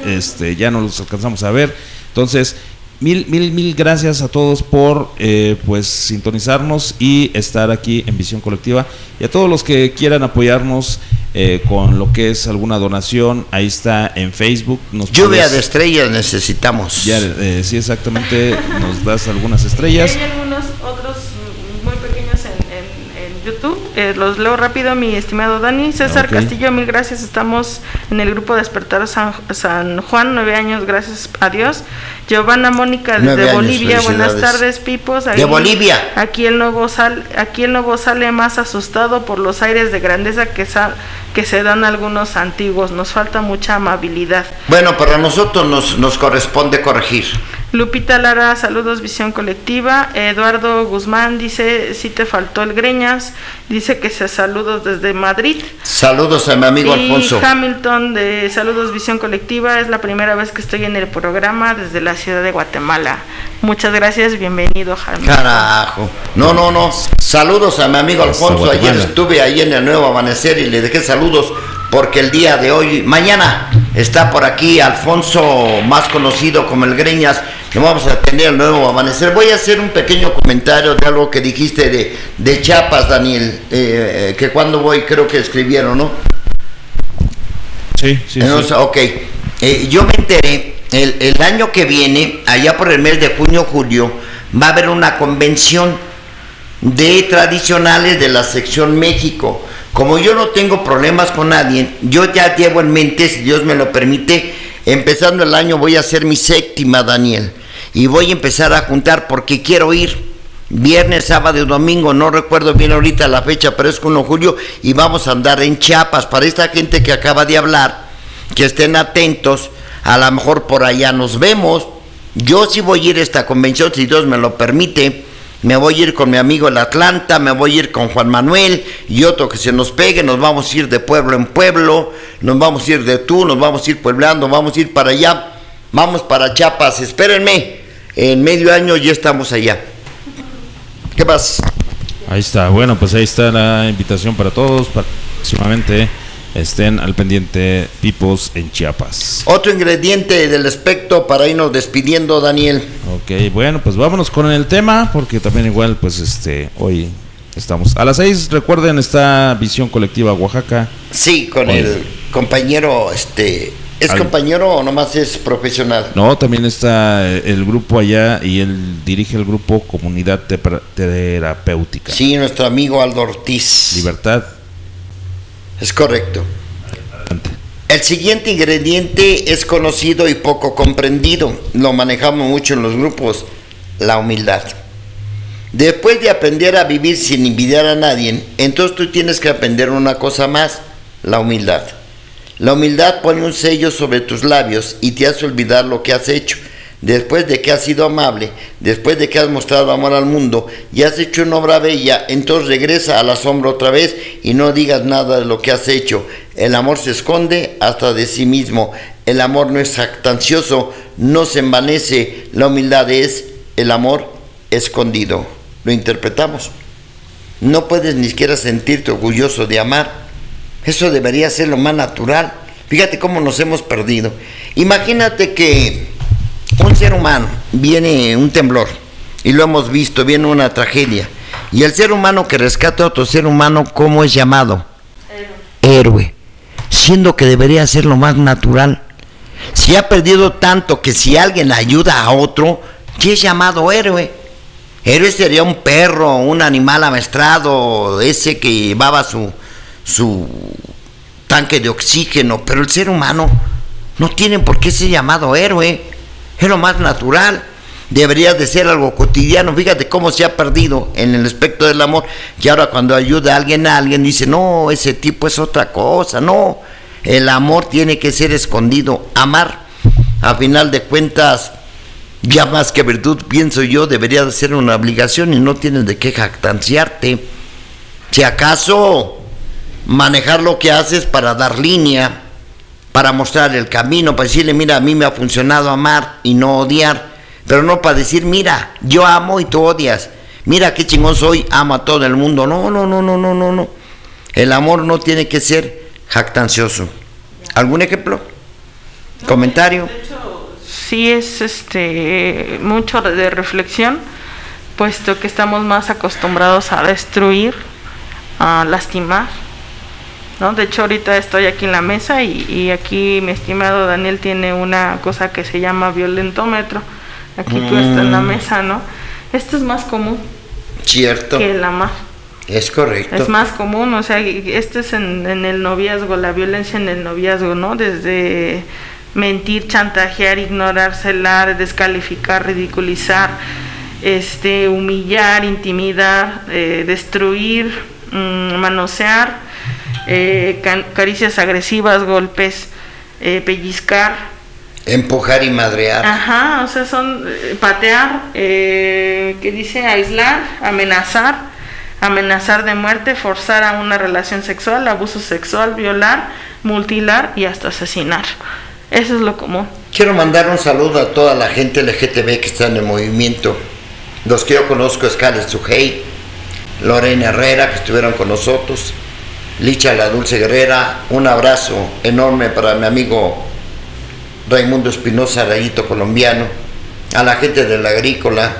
este, ya no los alcanzamos a ver. Entonces, mil, mil, mil gracias a todos por eh, pues sintonizarnos y estar aquí en Visión Colectiva. Y a todos los que quieran apoyarnos eh, con lo que es alguna donación, ahí está en Facebook. Nos Lluvia de estrellas necesitamos. Ya, sí, exactamente, nos das algunas estrellas. Eh, los leo rápido, mi estimado Dani. César Castillo, mil gracias. Estamos en el grupo Despertar San, San Juan, nueve años, gracias a Dios. Giovanna Mónica desde Bolivia, buenas tardes, Pipos. de Bolivia. Aquí el nuevo sal, aquí el nuevo sale más asustado por los aires de grandeza que, que se dan algunos antiguos. Nos falta mucha amabilidad. Bueno, para nosotros nos, nos corresponde corregir. Lupita Lara, saludos Visión Colectiva. Eduardo Guzmán dice, si te faltó el Greñas, dice que se saludos desde Madrid. Saludos a mi amigo y Alfonso. Hamilton de Saludos Visión Colectiva, es la primera vez que estoy en el programa desde la ciudad de Guatemala. Muchas gracias, bienvenido Hamilton. Carajo. No, no, no. Saludos a mi amigo Alfonso. Ayer estuve ahí en el Nuevo Amanecer y le dejé saludos porque el día de hoy, mañana, está por aquí Alfonso, más conocido como el Greñas. No vamos a tener el nuevo amanecer. Voy a hacer un pequeño comentario de algo que dijiste de, de Chiapas, Daniel, eh, que cuando voy creo que escribieron, ¿no? Sí, sí, sí. Ok, eh, yo me enteré, el, el año que viene, allá por el mes de junio, julio, va a haber una convención de tradicionales de la sección México como yo no tengo problemas con nadie, yo ya llevo en mente, si Dios me lo permite, Empezando el año voy a hacer mi séptima, Daniel. Y voy a empezar a juntar porque quiero ir. Viernes, sábado y domingo, no recuerdo bien ahorita la fecha, pero es con julio y vamos a andar en Chiapas. Para esta gente que acaba de hablar, que estén atentos, a lo mejor por allá nos vemos. Yo sí voy a ir a esta convención, si Dios me lo permite. Me voy a ir con mi amigo el Atlanta, me voy a ir con Juan Manuel y otro que se nos pegue, nos vamos a ir de pueblo en pueblo, nos vamos a ir de tú, nos vamos a ir pueblando, vamos a ir para allá, vamos para Chiapas, espérenme, en medio año ya estamos allá. ¿Qué pasa? Ahí está, bueno, pues ahí está la invitación para todos, próximamente estén al pendiente Pipos en Chiapas. Otro ingrediente del aspecto para irnos despidiendo, Daniel. Ok, bueno, pues vámonos con el tema, porque también igual, pues este, hoy estamos. A las seis, recuerden, esta Visión Colectiva Oaxaca. Sí, con el compañero, este, ¿Es compañero o nomás es profesional? No, también está el grupo allá y él dirige el grupo Comunidad Terapéutica. Sí, nuestro amigo Aldo Ortiz. Libertad. Es correcto. El siguiente ingrediente es conocido y poco comprendido. Lo manejamos mucho en los grupos. La humildad. Después de aprender a vivir sin envidiar a nadie, entonces tú tienes que aprender una cosa más, la humildad. La humildad pone un sello sobre tus labios y te hace olvidar lo que has hecho. Después de que has sido amable, después de que has mostrado amor al mundo y has hecho una obra bella, entonces regresa al asombro otra vez y no digas nada de lo que has hecho. El amor se esconde hasta de sí mismo. El amor no es jactancioso, no se envanece. La humildad es el amor escondido. ¿Lo interpretamos? No puedes ni siquiera sentirte orgulloso de amar eso debería ser lo más natural. Fíjate cómo nos hemos perdido. Imagínate que un ser humano viene un temblor y lo hemos visto, viene una tragedia. Y el ser humano que rescata a otro ser humano, ¿cómo es llamado? Héroe. Héroe. Siendo que debería ser lo más natural. Si ha perdido tanto que si alguien ayuda a otro, ¿qué es llamado héroe? Héroe sería un perro, un animal amestrado, ese que llevaba su, su tanque de oxígeno, pero el ser humano no tiene por qué ser llamado héroe, es lo más natural, debería de ser algo cotidiano, fíjate cómo se ha perdido en el aspecto del amor, que ahora cuando ayuda a alguien a alguien dice, no, ese tipo es otra cosa, no, el amor tiene que ser escondido, amar, a final de cuentas, ya más que virtud, pienso yo, debería de ser una obligación y no tienes de qué jactanciarte. Si acaso manejar lo que haces para dar línea, para mostrar el camino, para decirle, mira, a mí me ha funcionado amar y no odiar, pero no para decir, mira, yo amo y tú odias, mira qué chingón soy, amo a todo el mundo. No, no, no, no, no, no, no. El amor no tiene que ser jactancioso. ¿Algún ejemplo? ¿Comentario? De hecho, sí es este mucho de reflexión, puesto que estamos más acostumbrados a destruir, a lastimar, ¿no? De hecho, ahorita estoy aquí en la mesa y, aquí mi estimado Daniel tiene una cosa que se llama violentómetro. Aquí tú estás en la mm. mesa, ¿no? Esto es más común. Cierto. Que el amar. Es correcto. Es más común, o sea, esto es en, en el noviazgo, la violencia en el noviazgo, ¿no? Desde mentir, chantajear, ignorar, celar, descalificar, ridiculizar, este, humillar, intimidar, eh, destruir, mm, manosear, eh, caricias agresivas, golpes, eh, pellizcar. Empujar y madrear. Ajá, o sea, son eh, patear, que dice aislar, amenazar, amenazar de muerte, forzar a una relación sexual, abuso sexual, violar, mutilar y hasta asesinar. Eso es lo común. Quiero mandar un saludo a toda la gente LGTB que está en el movimiento. Los que yo conozco es Carlos Sujei, Lorena Herrera, que estuvieron con nosotros, Licha la Dulce Guerrera, un abrazo enorme para mi amigo Raimundo Espinosa, rayito colombiano, a la gente de la agrícola,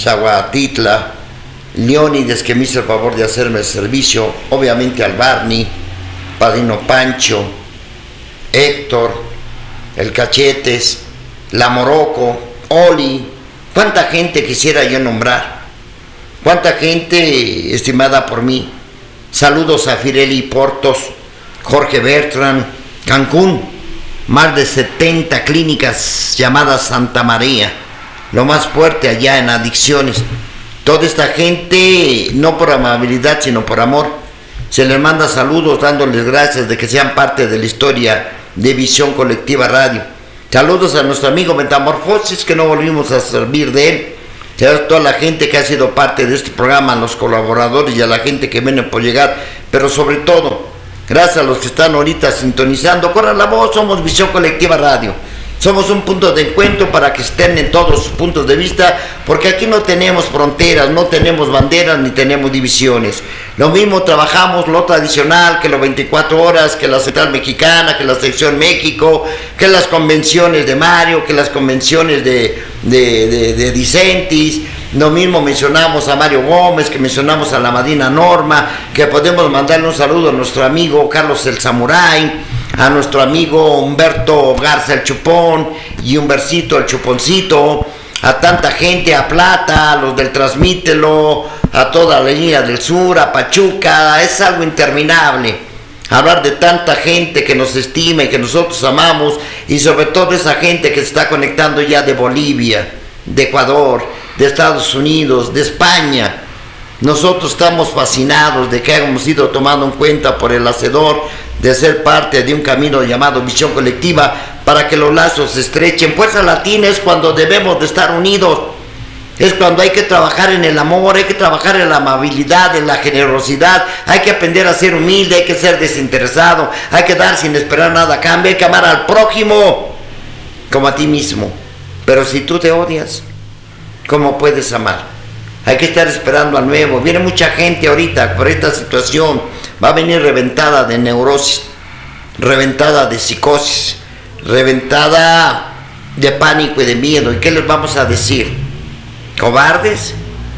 Zaguatitla, Leónides que me hizo el favor de hacerme el servicio, obviamente al Barney, Padino Pancho, Héctor, el Cachetes, la Morocco, Oli, cuánta gente quisiera yo nombrar, cuánta gente estimada por mí Saludos a Fireli Portos, Jorge Bertrand, Cancún, más de 70 clínicas llamadas Santa María, lo más fuerte allá en adicciones. Toda esta gente, no por amabilidad, sino por amor, se les manda saludos dándoles gracias de que sean parte de la historia de Visión Colectiva Radio. Saludos a nuestro amigo Metamorfosis, que no volvimos a servir de él. A toda la gente que ha sido parte de este programa, a los colaboradores y a la gente que viene por llegar, pero sobre todo, gracias a los que están ahorita sintonizando, corran la voz, somos Visión Colectiva Radio. Somos un punto de encuentro para que estén en todos sus puntos de vista, porque aquí no tenemos fronteras, no tenemos banderas ni tenemos divisiones. Lo mismo trabajamos lo tradicional que los 24 horas, que la Central Mexicana, que la Sección México, que las convenciones de Mario, que las convenciones de, de, de, Dicentis. Lo mismo mencionamos a Mario Gómez, que mencionamos a la Madina Norma, que podemos mandarle un saludo a nuestro amigo Carlos el Samurai a nuestro amigo Humberto Garza el Chupón y Humbercito el Chuponcito, a tanta gente, a Plata, a los del Transmítelo, a toda la línea del sur, a Pachuca, es algo interminable. Hablar de tanta gente que nos estima y que nosotros amamos y sobre todo esa gente que se está conectando ya de Bolivia, de Ecuador, de Estados Unidos, de España. Nosotros estamos fascinados de que hayamos ido tomando en cuenta por el Hacedor de ser parte de un camino llamado visión colectiva para que los lazos se estrechen. Fuerza Latina es cuando debemos de estar unidos. Es cuando hay que trabajar en el amor, hay que trabajar en la amabilidad, en la generosidad, hay que aprender a ser humilde, hay que ser desinteresado, hay que dar sin esperar nada a cambio, hay que amar al prójimo como a ti mismo. Pero si tú te odias, ¿cómo puedes amar? Hay que estar esperando a nuevo. Viene mucha gente ahorita por esta situación va a venir reventada de neurosis, reventada de psicosis, reventada de pánico y de miedo. ¿Y qué les vamos a decir? ¿Cobardes?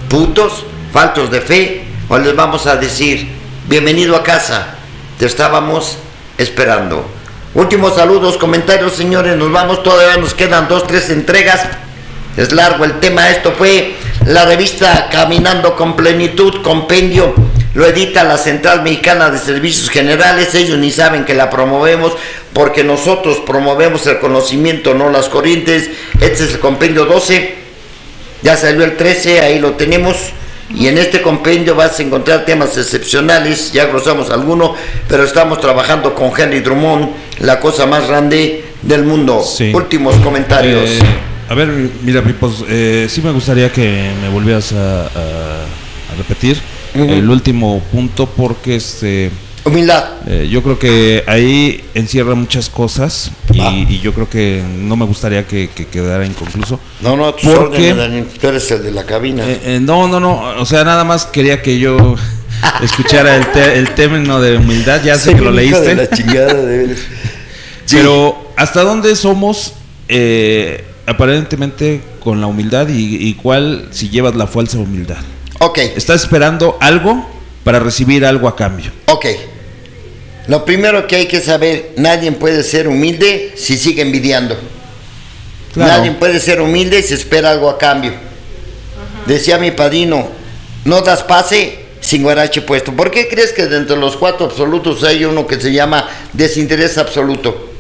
¿Putos? ¿Faltos de fe? ¿O les vamos a decir, bienvenido a casa, te estábamos esperando? Últimos saludos, comentarios, señores, nos vamos, todavía nos quedan dos, tres entregas. Es largo el tema, esto fue la revista Caminando con Plenitud, compendio lo edita la Central Mexicana de Servicios Generales, ellos ni saben que la promovemos porque nosotros promovemos el conocimiento, no las corrientes. Este es el compendio 12, ya salió el 13, ahí lo tenemos. Y en este compendio vas a encontrar temas excepcionales, ya glosamos alguno, pero estamos trabajando con Henry Drummond, la cosa más grande del mundo. Últimos comentarios. Eh, a ver, mira, Pipos, eh, sí me gustaría que me volvieras a repetir el último punto porque este humildad. eh, yo creo que ahí encierra muchas cosas y, yo creo que no me gustaría que, quedara inconcluso. No no tú eres el de la cabina. Eh, eh, no no no o sea nada más quería que yo <laughs> escuchara el, el término de humildad ya sé que lo leíste. la chingada de <laughs> pero hasta dónde somos aparentemente con la humildad y, y cuál si llevas la falsa humildad Ok. Estás esperando algo para recibir algo a cambio. Ok. Lo primero que hay que saber, nadie puede ser humilde si sigue envidiando. Nadie puede ser humilde si espera algo a cambio. Decía mi padrino, no das pase sin guarache puesto. ¿Por qué crees que dentro de los cuatro absolutos hay uno que se llama desinterés absoluto?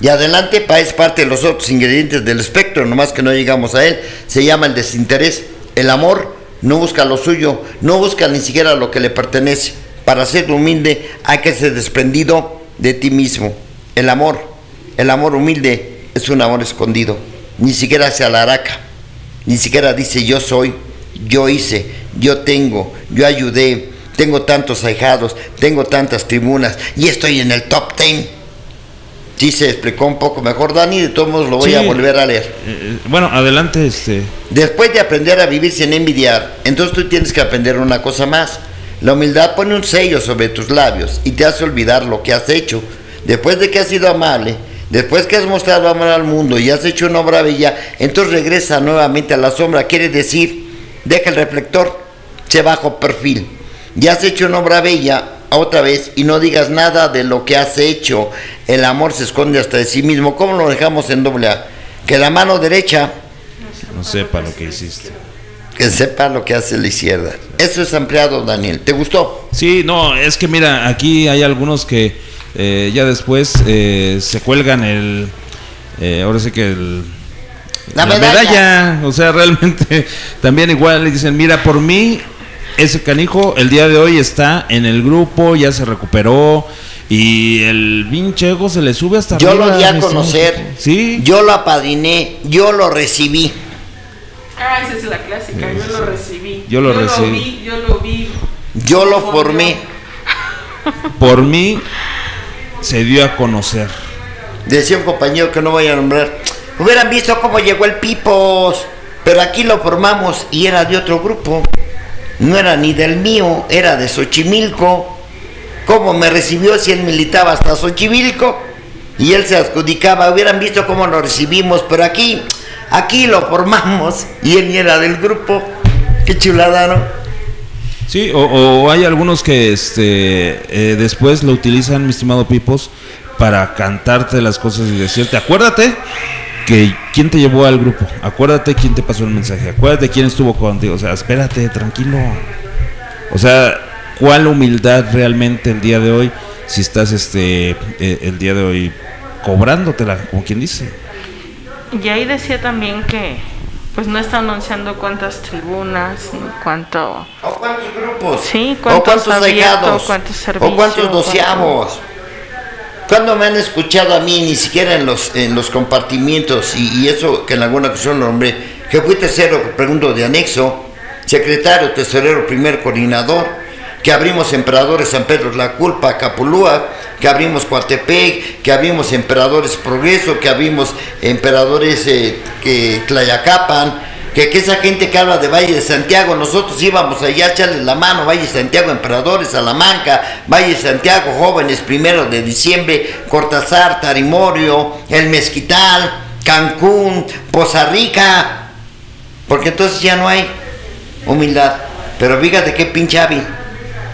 Y adelante es parte de los otros ingredientes del espectro, nomás que no llegamos a él, se llama el desinterés, el amor no busca lo suyo, no busca ni siquiera lo que le pertenece. Para ser humilde hay que ser desprendido de ti mismo. El amor, el amor humilde es un amor escondido. Ni siquiera se alaraca, ni siquiera dice yo soy, yo hice, yo tengo, yo ayudé, tengo tantos ahijados, tengo tantas tribunas y estoy en el top ten sí se explicó un poco mejor, Dani, de todos modos lo voy a volver a leer. Eh, eh, bueno, adelante. este Después de aprender a vivir sin envidiar, entonces tú tienes que aprender una cosa más. La humildad pone un sello sobre tus labios y te hace olvidar lo que has hecho. Después de que has sido amable, después que has mostrado amor al mundo y has hecho una obra bella, entonces regresa nuevamente a la sombra. Quiere decir, deja el reflector, se bajo perfil. Ya has hecho una obra bella, otra vez y no digas nada de lo que has hecho. El amor se esconde hasta de sí mismo. ¿Cómo lo dejamos en doble A? Que la mano derecha no sepa lo que hiciste. Que sepa lo que hace la izquierda. Eso es ampliado, Daniel. ¿Te gustó? Sí, no, es que mira, aquí hay algunos que eh, ya después eh, se cuelgan el, eh, ahora sí que el, La medalla. o sea, <laughs> realmente también igual le dicen, mira, por mí, ese canijo el día de hoy está en el grupo, ya se recuperó. Y el pinche ego se le sube hasta Yo arriba, lo di a conocer. Sí. yo lo apadriné, yo lo recibí. Ah, esa es la clásica, yo lo recibí. Yo lo recibí. vi, yo lo vi. Yo lo formé. Por mí se dio a conocer. Decía un compañero que no voy a nombrar. Hubieran visto cómo llegó el Pipos. Pero aquí lo formamos y era de otro grupo. No era ni del mío, era de Xochimilco. ¿Cómo me recibió si él militaba hasta Xochimilco? Y él se adjudicaba. Hubieran visto cómo lo recibimos. Pero aquí, aquí lo formamos y él ni era del grupo. Qué chulada, ¿no? Sí, o, hay algunos que este eh, después lo utilizan, mi estimado Pipos, para cantarte las cosas y decirte, acuérdate que quién te llevó al grupo, acuérdate quién te pasó el mensaje, acuérdate quién estuvo contigo, o sea, espérate, tranquilo. O sea, ¿cuál humildad realmente el día de hoy si estás este eh, el día de hoy cobrándotela, como quien dice? Y ahí decía también que pues no está anunciando cuántas tribunas, ni cuánto... ¿O cuántos grupos? Sí, ¿O cuántos cuántos abiertos, cuántos ¿O servicios, cuántos doceavos? ¿Cuándo me han escuchado a mí, ni siquiera en los, en los compartimientos, y, eso que en alguna ocasión lo nombré, que fui tercero, pregunto, de anexo, secretario, tesorero, primer coordinador, que abrimos Emperadores San Pedro La Culpa, Capulúa, que abrimos Coatepec, que abrimos Emperadores Progreso, que abrimos Emperadores eh, que Tlayacapan, que, que esa gente que habla de Valle de Santiago, nosotros íbamos allá a echarles la mano, Valle de Santiago, Emperadores, Salamanca, Valle de Santiago, Jóvenes, primero de diciembre, Cortázar, Tarimorio, El Mezquital, Cancún, Poza Rica, porque entonces ya no hay humildad. Pero fíjate qué pinche hábil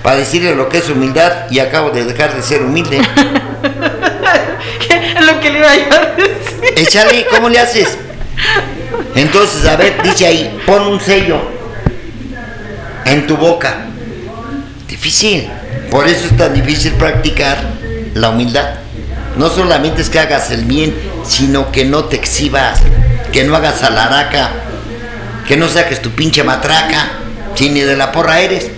para decirle lo que es humildad y acabo de dejar de ser humilde. <laughs> Es lo que le iba a decir. Échale, ¿cómo le haces? Entonces, a ver, dice ahí, pon un sello en tu boca. Difícil. Por eso es tan difícil practicar la humildad. No solamente es que hagas el bien, sino que no te exhibas, que no hagas alaraca, que no saques tu pinche matraca, si ni de la porra eres.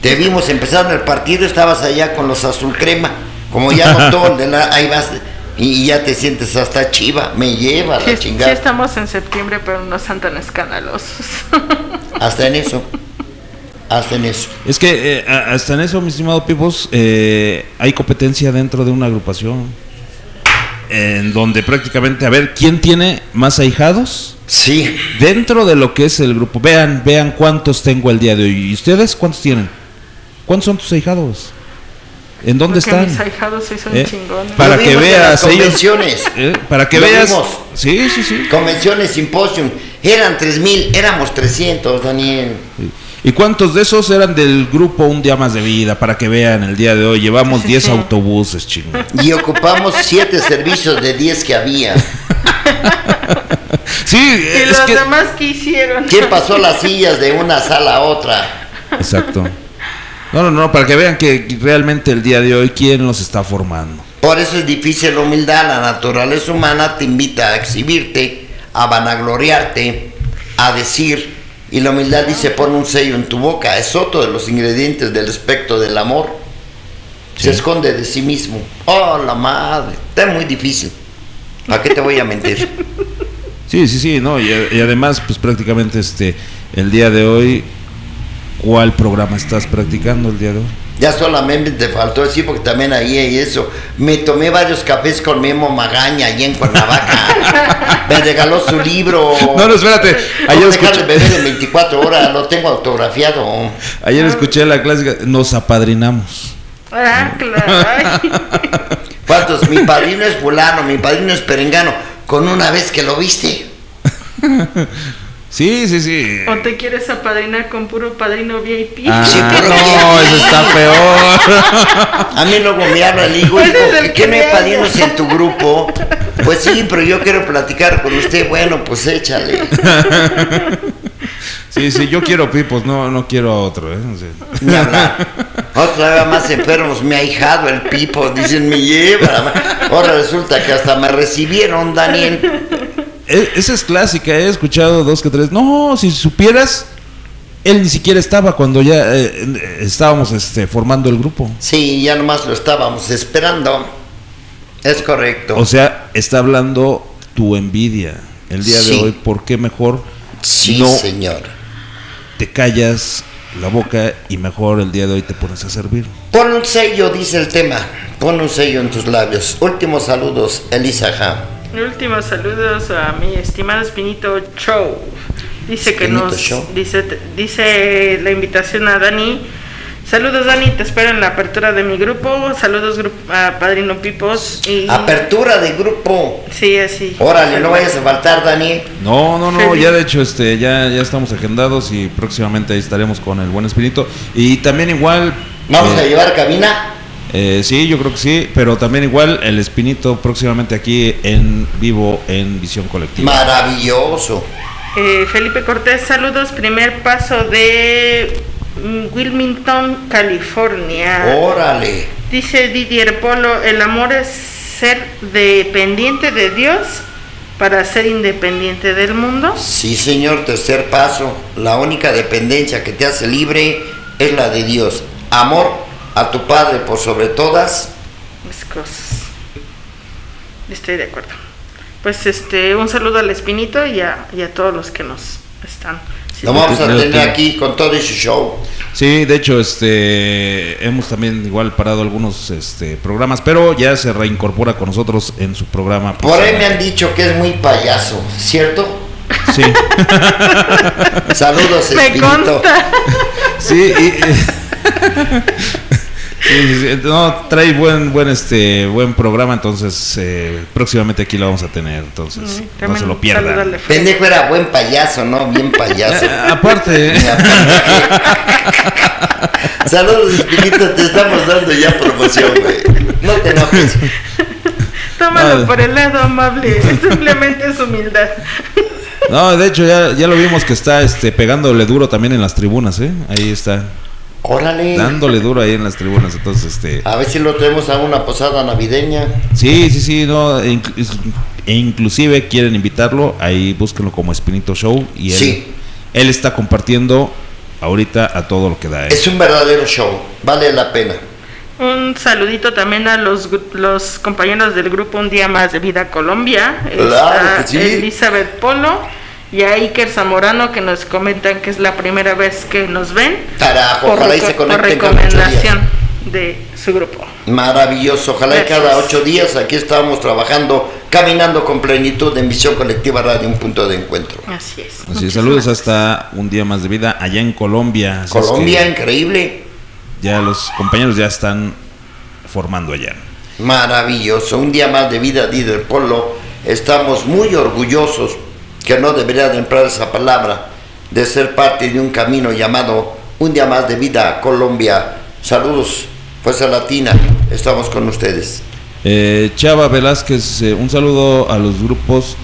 Te vimos empezando el partido, estabas allá con los azul crema, como ya notó, <laughs> de la, ahí vas y, ya te sientes hasta chiva, me lleva la Sí, sí chingada. estamos en septiembre, pero no están tan escandalosos. <laughs> Hasta en eso. Hasta en eso. Es que eh, hasta en eso, mi estimado Pipos, eh, hay competencia dentro de una agrupación. En donde prácticamente, a ver, ¿quién tiene más ahijados? Sí. Dentro de lo que es el grupo. Vean, vean cuántos tengo el día de hoy. ¿Y ustedes cuántos tienen? ¿Cuántos son tus ahijados? ¿En dónde Porque están? mis ahijados sí son Eh, chingones. Para que veas, ellos- convenciones. Eh, para que Lo veas. vimos. Sí, sí, sí. Convenciones, simposium. Eran 3000, éramos 300, Daniel. ¿Y cuántos de esos eran del grupo Un Día Más de Vida? Para que vean, el día de hoy llevamos Sí, 10 sí. autobuses, chingo. Y ocupamos 7 servicios de 10 que había. <laughs> Sí, ¿Y es los que... demás qué hicieron? ¿Quién pasó las sillas de una sala a otra? Exacto. No, no, no, para que vean que realmente el día de hoy, ¿quién los está formando? Por eso es difícil la humildad. La naturaleza humana te invita a exhibirte, a vanagloriarte, a decir. Y la humildad dice, pon un sello en tu boca. Es otro de los ingredientes del espectro del amor. Sí. Se esconde de sí mismo. Oh, la madre. Está muy difícil. ¿Para qué te voy a mentir? Sí, sí, sí, no, y, y además, pues prácticamente este, el día de hoy, ¿cuál programa estás practicando el día de hoy? Ya solamente te faltó decir, porque también ahí hay eso. Me tomé varios cafés con Memo Magaña allí en Cuernavaca. <laughs> Me regaló su libro. No, no, espérate, Ayer dejar de escuché, beber en 24 horas, lo tengo autografiado. ayer escuché la clásica, nos apadrinamos. Ah, claro. <laughs> ¿Cuántos? Mi padrino es fulano, mi padrino es perengano. Con una vez que lo viste. <laughs> Sí, sí, sí. ¿O te quieres apadrinar con puro padrino VIP? Ah, Sí, pero no, eso está peor. A mí luego me habla y digo, el ¿qué, no hay padrinos en tu grupo? Pues sí, pero yo quiero platicar con usted. Bueno, pues échale. Sí, sí, yo quiero pipos, no, no quiero a otro. ¿eh? Ni hablar. Otra vez más enfermos, me ha hijado el pipo, dicen, me lleva. Ahora resulta que hasta me recibieron, Daniel. E, esa es clásica, he escuchado dos que tres. No, si supieras, él ni siquiera estaba cuando ya eh, estábamos este, formando el grupo. Sí, ya nomás lo estábamos esperando. Es correcto. O sea, está hablando tu envidia el día Sí. de hoy. ¿Por qué mejor sí, no señor. te callas la boca y mejor el día de hoy te pones a servir? Pon un sello, dice el tema. Pon un sello en tus labios. Últimos saludos, Elisa Ja. Últimos saludos a mi estimado Espinito Show. Dice que Espinito nos Show. dice dice la invitación a Dani. Saludos Dani, te espero en la apertura de mi grupo. Saludos a Padrino Pipos y Apertura de grupo. Sí, así. Órale, no vayas a faltar, Dani. No, no, no, ya de hecho este ya ya estamos agendados y próximamente ahí estaremos con el buen espíritu y también igual Vamos a eh, llevar cabina. Eh, sí, yo creo que sí, pero también igual el espinito próximamente aquí en vivo en Visión Colectiva. Maravilloso. Eh, Felipe Cortés, saludos. Primer paso de mm, Wilmington, California. Órale. Dice Didier Polo, el amor es ser dependiente de Dios para ser independiente del mundo. Sí, señor, tercer paso. La única dependencia que te hace libre es la de Dios. Amor a tu Padre por sobre todas. Las cosas. Estoy de acuerdo. Pues este, un saludo al Espinito y a, y a todos los que nos están. Lo vamos a tener aquí con todo y su show. Sí, de hecho, este hemos también igual parado algunos este programas, pero ya se reincorpora con nosotros en su programa. Por ahí me han dicho que es muy payaso, ¿cierto? Sí, <laughs> Saludos, Me Espinito. consta. sí, y- <laughs> no trae buen buen este buen programa, entonces eh, próximamente aquí lo vamos a tener, entonces no También se lo pierdan. Pendejo era buen payaso, ¿no? Bien payaso. <laughs> Eh, aparte, Saludos, Espinito, te estamos dando ya promoción, güey. No te enojes. Tómalo por el lado amable, simplemente es humildad. no, de hecho ya, ya lo vimos que está este pegándole duro también en las tribunas, ¿eh? Ahí está, Órale. dándole duro ahí en las tribunas, entonces este A ver si lo tenemos a una posada navideña. Sí, sí, sí, no, e, es- e inclusive quieren invitarlo, ahí búsquenlo como Espinito Show y él, Sí. él está compartiendo ahorita a todo lo que da. ¿eh? Es un verdadero show. Vale la pena. Un saludito también a los, los compañeros del grupo Un Día Más de Vida Colombia. Claro Está que sí. Elizabeth Polo y a Iker Zamorano que nos comentan que es la primera vez que nos ven. Carajo, por, ojalá y se por recomendación de su grupo. Maravilloso, ojalá y cada ocho días aquí estamos trabajando, caminando con plenitud en Visión Colectiva Radio, un punto de encuentro. Así es. Así saludos gracias. hasta un día más de vida allá en Colombia. Así es Colombia, que increíble, ya los compañeros ya están formando allá. maravilloso, un día más de vida, líder Polo. Estamos muy orgullosos, que no debería de emplear esa palabra, de ser parte de un camino llamado Un día más de vida, Colombia. Saludos, Fuerza Latina, estamos con ustedes. Eh, Chava Velázquez, eh, un saludo a los grupos,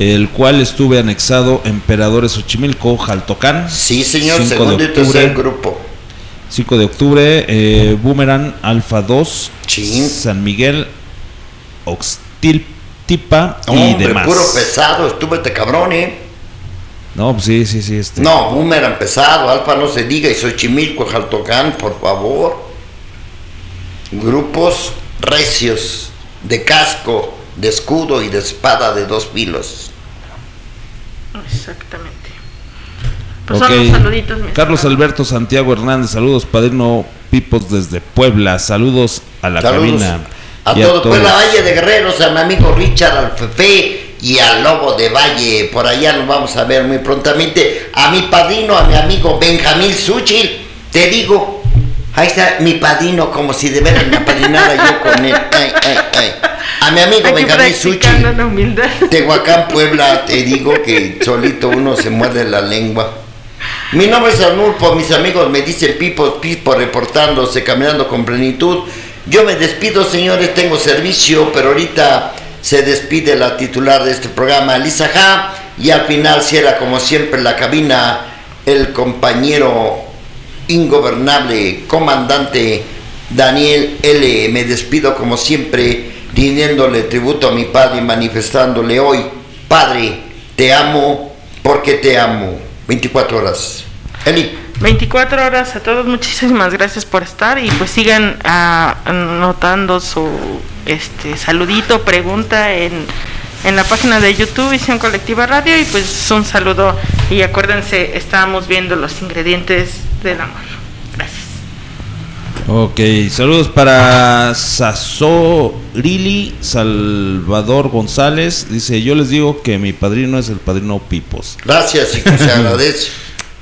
el cual estuve anexado Emperadores Xochimilco, Jaltocán. Sí, señor, 5 de segundo y tercer grupo. 5 de octubre, eh, Boomerang Alfa 2, Sí. San Miguel, Oxtiltipa y Hombre, demás. puro pesado, estuvo este cabrón, ¿eh? No, pues sí, sí, sí. Este. No, Boomerang pesado, Alfa no se diga, y Xochimilco, Jaltocán, por favor. Grupos recios, de casco, de escudo y de espada de dos filos. Exactamente. Pues Ok. son los saluditos. Carlos. Alberto Santiago Hernández, saludos, Padrino Pipos desde Puebla, saludos a la Saludos cabina. A y todo todos. Puebla Valle de Guerreros, a mi amigo Richard, al Fefe y al Lobo de Valle. Por allá nos vamos a ver muy prontamente. A mi padrino, a mi amigo Benjamín Suchil, te digo, ahí está mi padrino, como si de veras me apadrinara yo con él. <laughs> Ay, ay, ay. A mi amigo Aquí Benjamín Suchil. Tehuacán, <laughs> Puebla, te digo que solito uno se muerde la lengua. Mi nombre es Arnulfo, mis amigos me dicen Pipo, Pipo reportándose, caminando con plenitud. Yo me despido, señores, tengo servicio, pero ahorita se despide la titular de este programa, Lisa Ja, y al final cierra como siempre la cabina el compañero ingobernable comandante Daniel L. Me despido como siempre, rindiéndole tributo a mi padre y manifestándole hoy, Padre, te amo porque te amo. 24 horas. Eli. 24 horas a todos, muchísimas gracias por estar y pues sigan ah, anotando su este saludito, pregunta en, en la página de YouTube Visión Colectiva Radio y pues un saludo y acuérdense, estábamos viendo los ingredientes del amor. Gracias. Ok, saludos para Lili Salvador González. Dice, yo les digo que mi padrino es el padrino Pipos. Gracias, y se <laughs> agradece.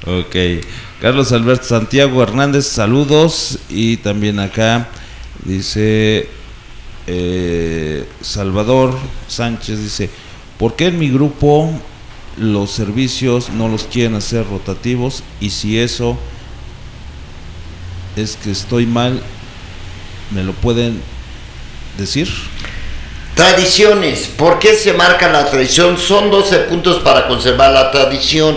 ok. Carlos Alberto Santiago Hernández, saludos. Y también acá dice eh, Salvador Sánchez, dice, ¿por qué en mi grupo los servicios no los quieren hacer rotativos? Y si eso es que estoy mal, ¿me lo pueden decir? Tradiciones, ¿por qué se marca la tradición? Son 12 puntos para conservar la tradición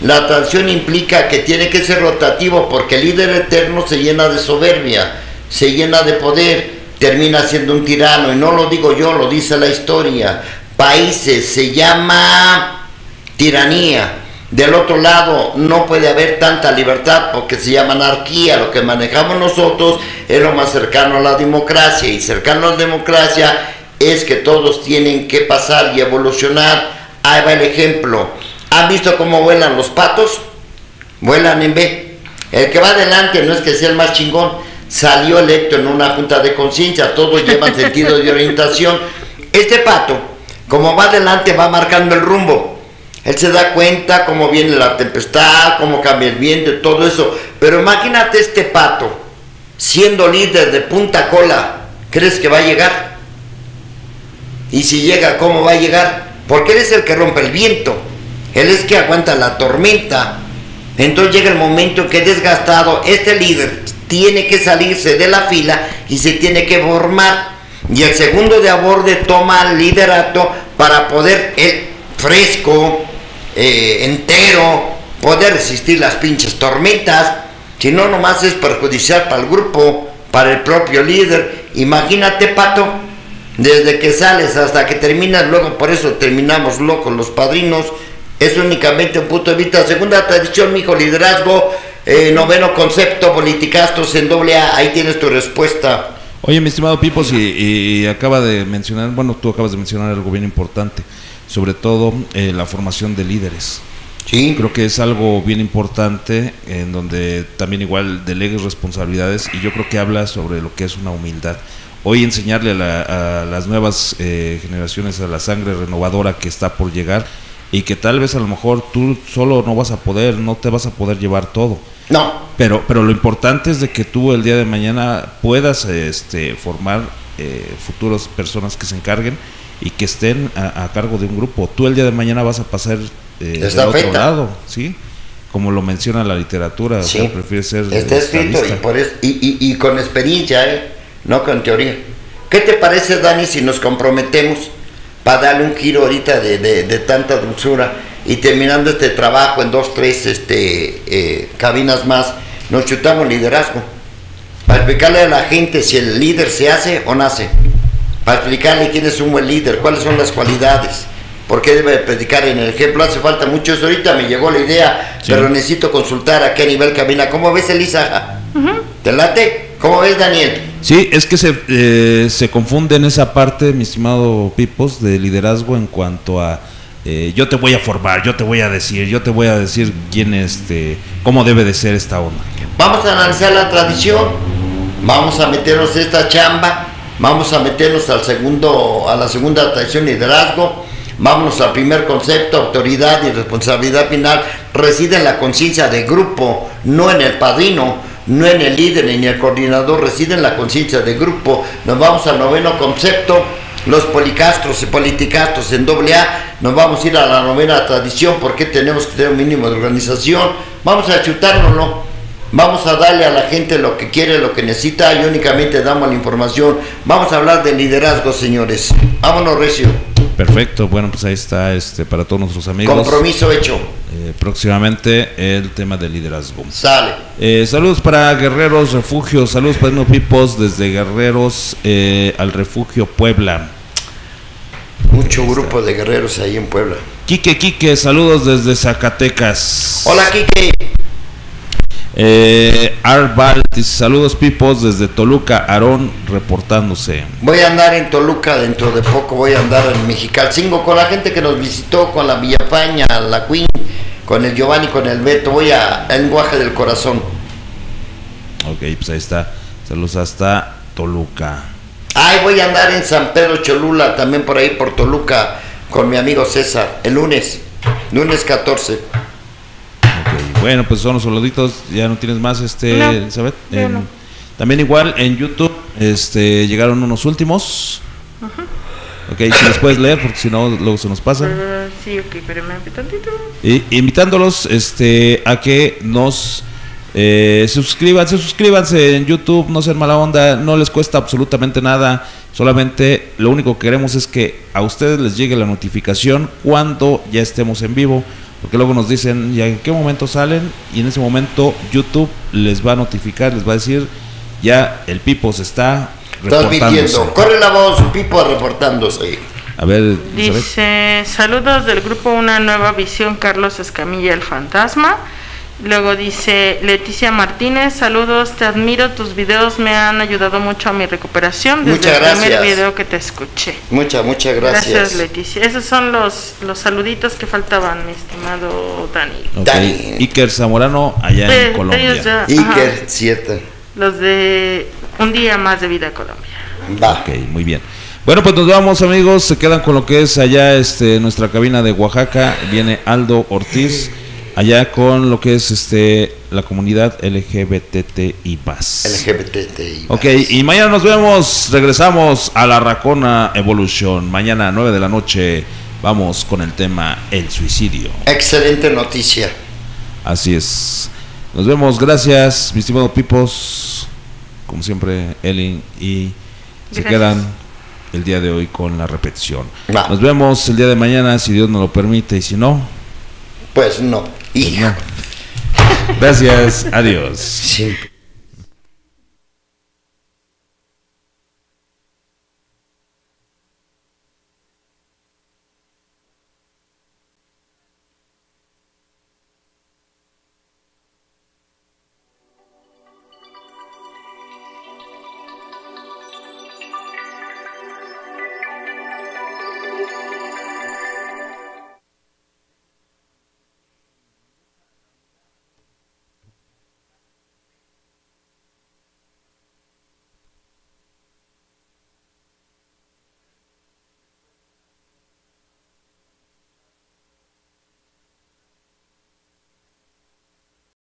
la tradición implica que tiene que ser rotativo porque el líder eterno se llena de soberbia, se llena de poder, termina siendo un tirano. Y no lo digo yo, lo dice la historia. Países se llama tiranía. Del otro lado no puede haber tanta libertad porque se llama anarquía. Lo que manejamos nosotros es lo más cercano a la democracia. Y cercano a la democracia es que todos tienen que pasar y evolucionar. Ahí va el ejemplo ¿Han visto cómo vuelan los patos? Vuelan en B. El que va adelante no es que sea el más chingón, salió electo en una junta de conciencia, todos llevan sentido de orientación. Este pato, como va adelante, va marcando el rumbo. Él se da cuenta cómo viene la tempestad, cómo cambia el viento, todo eso. Pero imagínate este pato, siendo líder de punta cola, ¿crees que va a llegar? Y si llega, ¿cómo va a llegar? Porque él es el que rompe el viento. Él es que aguanta la tormenta. Entonces llega el momento en que desgastado, este líder tiene que salirse de la fila y se tiene que formar. Y el segundo de aborde toma liderato para poder, el fresco, eh, entero, poder resistir las pinches tormentas. Si no, nomás es perjudicial para el grupo, para el propio líder. Imagínate, Pato, desde que sales hasta que terminas, luego por eso terminamos locos los padrinos es únicamente un punto de vista. Segunda tradición, mi hijo, liderazgo. Eh, noveno concepto, politicastos en doble A. Ahí tienes tu respuesta. Oye, mi estimado Pipos, y, acaba de mencionar, bueno, tú acabas de mencionar algo bien importante, sobre todo eh, la formación de líderes. Sí. Creo que es algo bien importante en donde también igual delegues responsabilidades y yo creo que habla sobre lo que es una humildad. Hoy enseñarle a, las nuevas eh, generaciones, a la sangre renovadora que está por llegar, y que tal vez a lo mejor tú solo no vas a poder, no te vas a poder llevar todo. No. Pero, pero lo importante es de que tú el día de mañana puedas este, formar eh, futuras personas que se encarguen y que estén a, cargo de un grupo. Tú el día de mañana vas a pasar eh, del otro lado, ¿sí? Como lo menciona la literatura, sí. prefiere ser... Está escrito y, por eso, y, y, y con experiencia, ¿eh? no con teoría. ¿Qué te parece, Dani, si nos comprometemos? Para darle un giro ahorita de, tanta dulzura y terminando este trabajo en dos, tres este, eh, cabinas más, nos chutamos liderazgo. Para explicarle a la gente si el líder se hace o nace. Para explicarle quién es un buen líder, cuáles son las cualidades. ¿Por qué debe predicar en el ejemplo? Hace falta mucho eso. Ahorita me llegó la idea, pero necesito consultar a qué nivel camina. ¿Cómo ves, Elisa? ¿Te late? ¿Cómo ves, Daniel? Sí, es que se, eh, se confunde en esa parte, mi estimado Pipos, de liderazgo en cuanto a eh, yo te voy a formar, yo te voy a decir, yo te voy a decir quién este, cómo debe de ser esta onda. Vamos a analizar la tradición, vamos a meternos esta chamba, vamos a meternos al segundo, a la segunda tradición liderazgo, vámonos al primer concepto, autoridad y responsabilidad final, reside en la conciencia de grupo, no en el padrino no en el líder ni en el coordinador, reside en la conciencia del grupo. Nos vamos al noveno concepto, los policastros y politicastros en doble A, nos vamos a ir a la novena tradición porque tenemos que tener un mínimo de organización, vamos a chutárnoslo, vamos a darle a la gente lo que quiere, lo que necesita y únicamente damos la información. Vamos a hablar de liderazgo, señores. Vámonos, Recio. Perfecto, bueno, pues ahí está este para todos nuestros amigos. Compromiso hecho. Eh, próximamente el tema del liderazgo. Sale. Eh, saludos para Guerreros Refugio, saludos para No Pipos desde Guerreros eh, al Refugio Puebla. Mucho grupo de guerreros ahí en Puebla. Quique Quique, saludos desde Zacatecas. Hola, Kike. Eh, Arbal, saludos Pipos desde Toluca, Aarón reportándose. Voy a andar en Toluca dentro de poco, voy a andar en Mexicalcingo con la gente que nos visitó, con la Villafaña, la Queen, con el Giovanni, con el Beto. Voy a el Guaje del Corazón. Ok, pues ahí está. Saludos hasta Toluca. Ay, voy a andar en San Pedro Cholula, también por ahí por Toluca, con mi amigo César, el lunes, lunes 14. Bueno, pues son los saluditos. Ya no tienes más, este, No, Elizabeth. En- no. También igual en YouTube, este, llegaron unos últimos. Ok, si los puedes leer, porque si no, luego se nos pasan. Eh, sí, ok, espérame tantito. Y invitándolos este, a que nos eh, suscriban, se suscríbanse en YouTube, no sean mala onda, no les cuesta absolutamente nada, solamente lo único que queremos es que a ustedes les llegue la notificación cuando ya estemos en vivo, porque luego nos dicen ya en qué momento salen y en ese momento YouTube les va a notificar, les va a decir ya el Pipo se está reportándose. Corre la voz, Pipo reportándose. A ver. Dice, saludos del grupo Una Nueva Visión, Carlos Escamilla, el fantasma. Luego dice Leticia Martínez, saludos, te admiro, tus videos me han ayudado mucho a mi recuperación desde Muchas el primer gracias. video que te escuché. Muchas, muchas Gracias, gracias. Leticia. Esos son los, los saluditos que faltaban, mi estimado Dani. Dani. Iker Zamorano allá en Colombia. ellos ya- Iker, ajá, cierto. los de Un Día Más de Vida Colombia. Va. Ok, muy bien. Bueno, pues nos vamos amigos, se quedan con lo que es allá este nuestra cabina de Oaxaca, viene Aldo Ortiz, allá con lo que es este la comunidad LGBTI más. LGBTI. Ok, y mañana nos vemos, regresamos a la Racona Evolution, mañana a 9 de la noche, vamos con el tema el suicidio. Excelente noticia. Así es. Nos vemos, gracias, mi estimado Pipos, como siempre, Elin, y se Gracias. quedan el día de hoy con la repetición. Va. Nos vemos el día de mañana, si Dios nos lo permite, y si no, Pues no. Gracias, adiós. Siempre.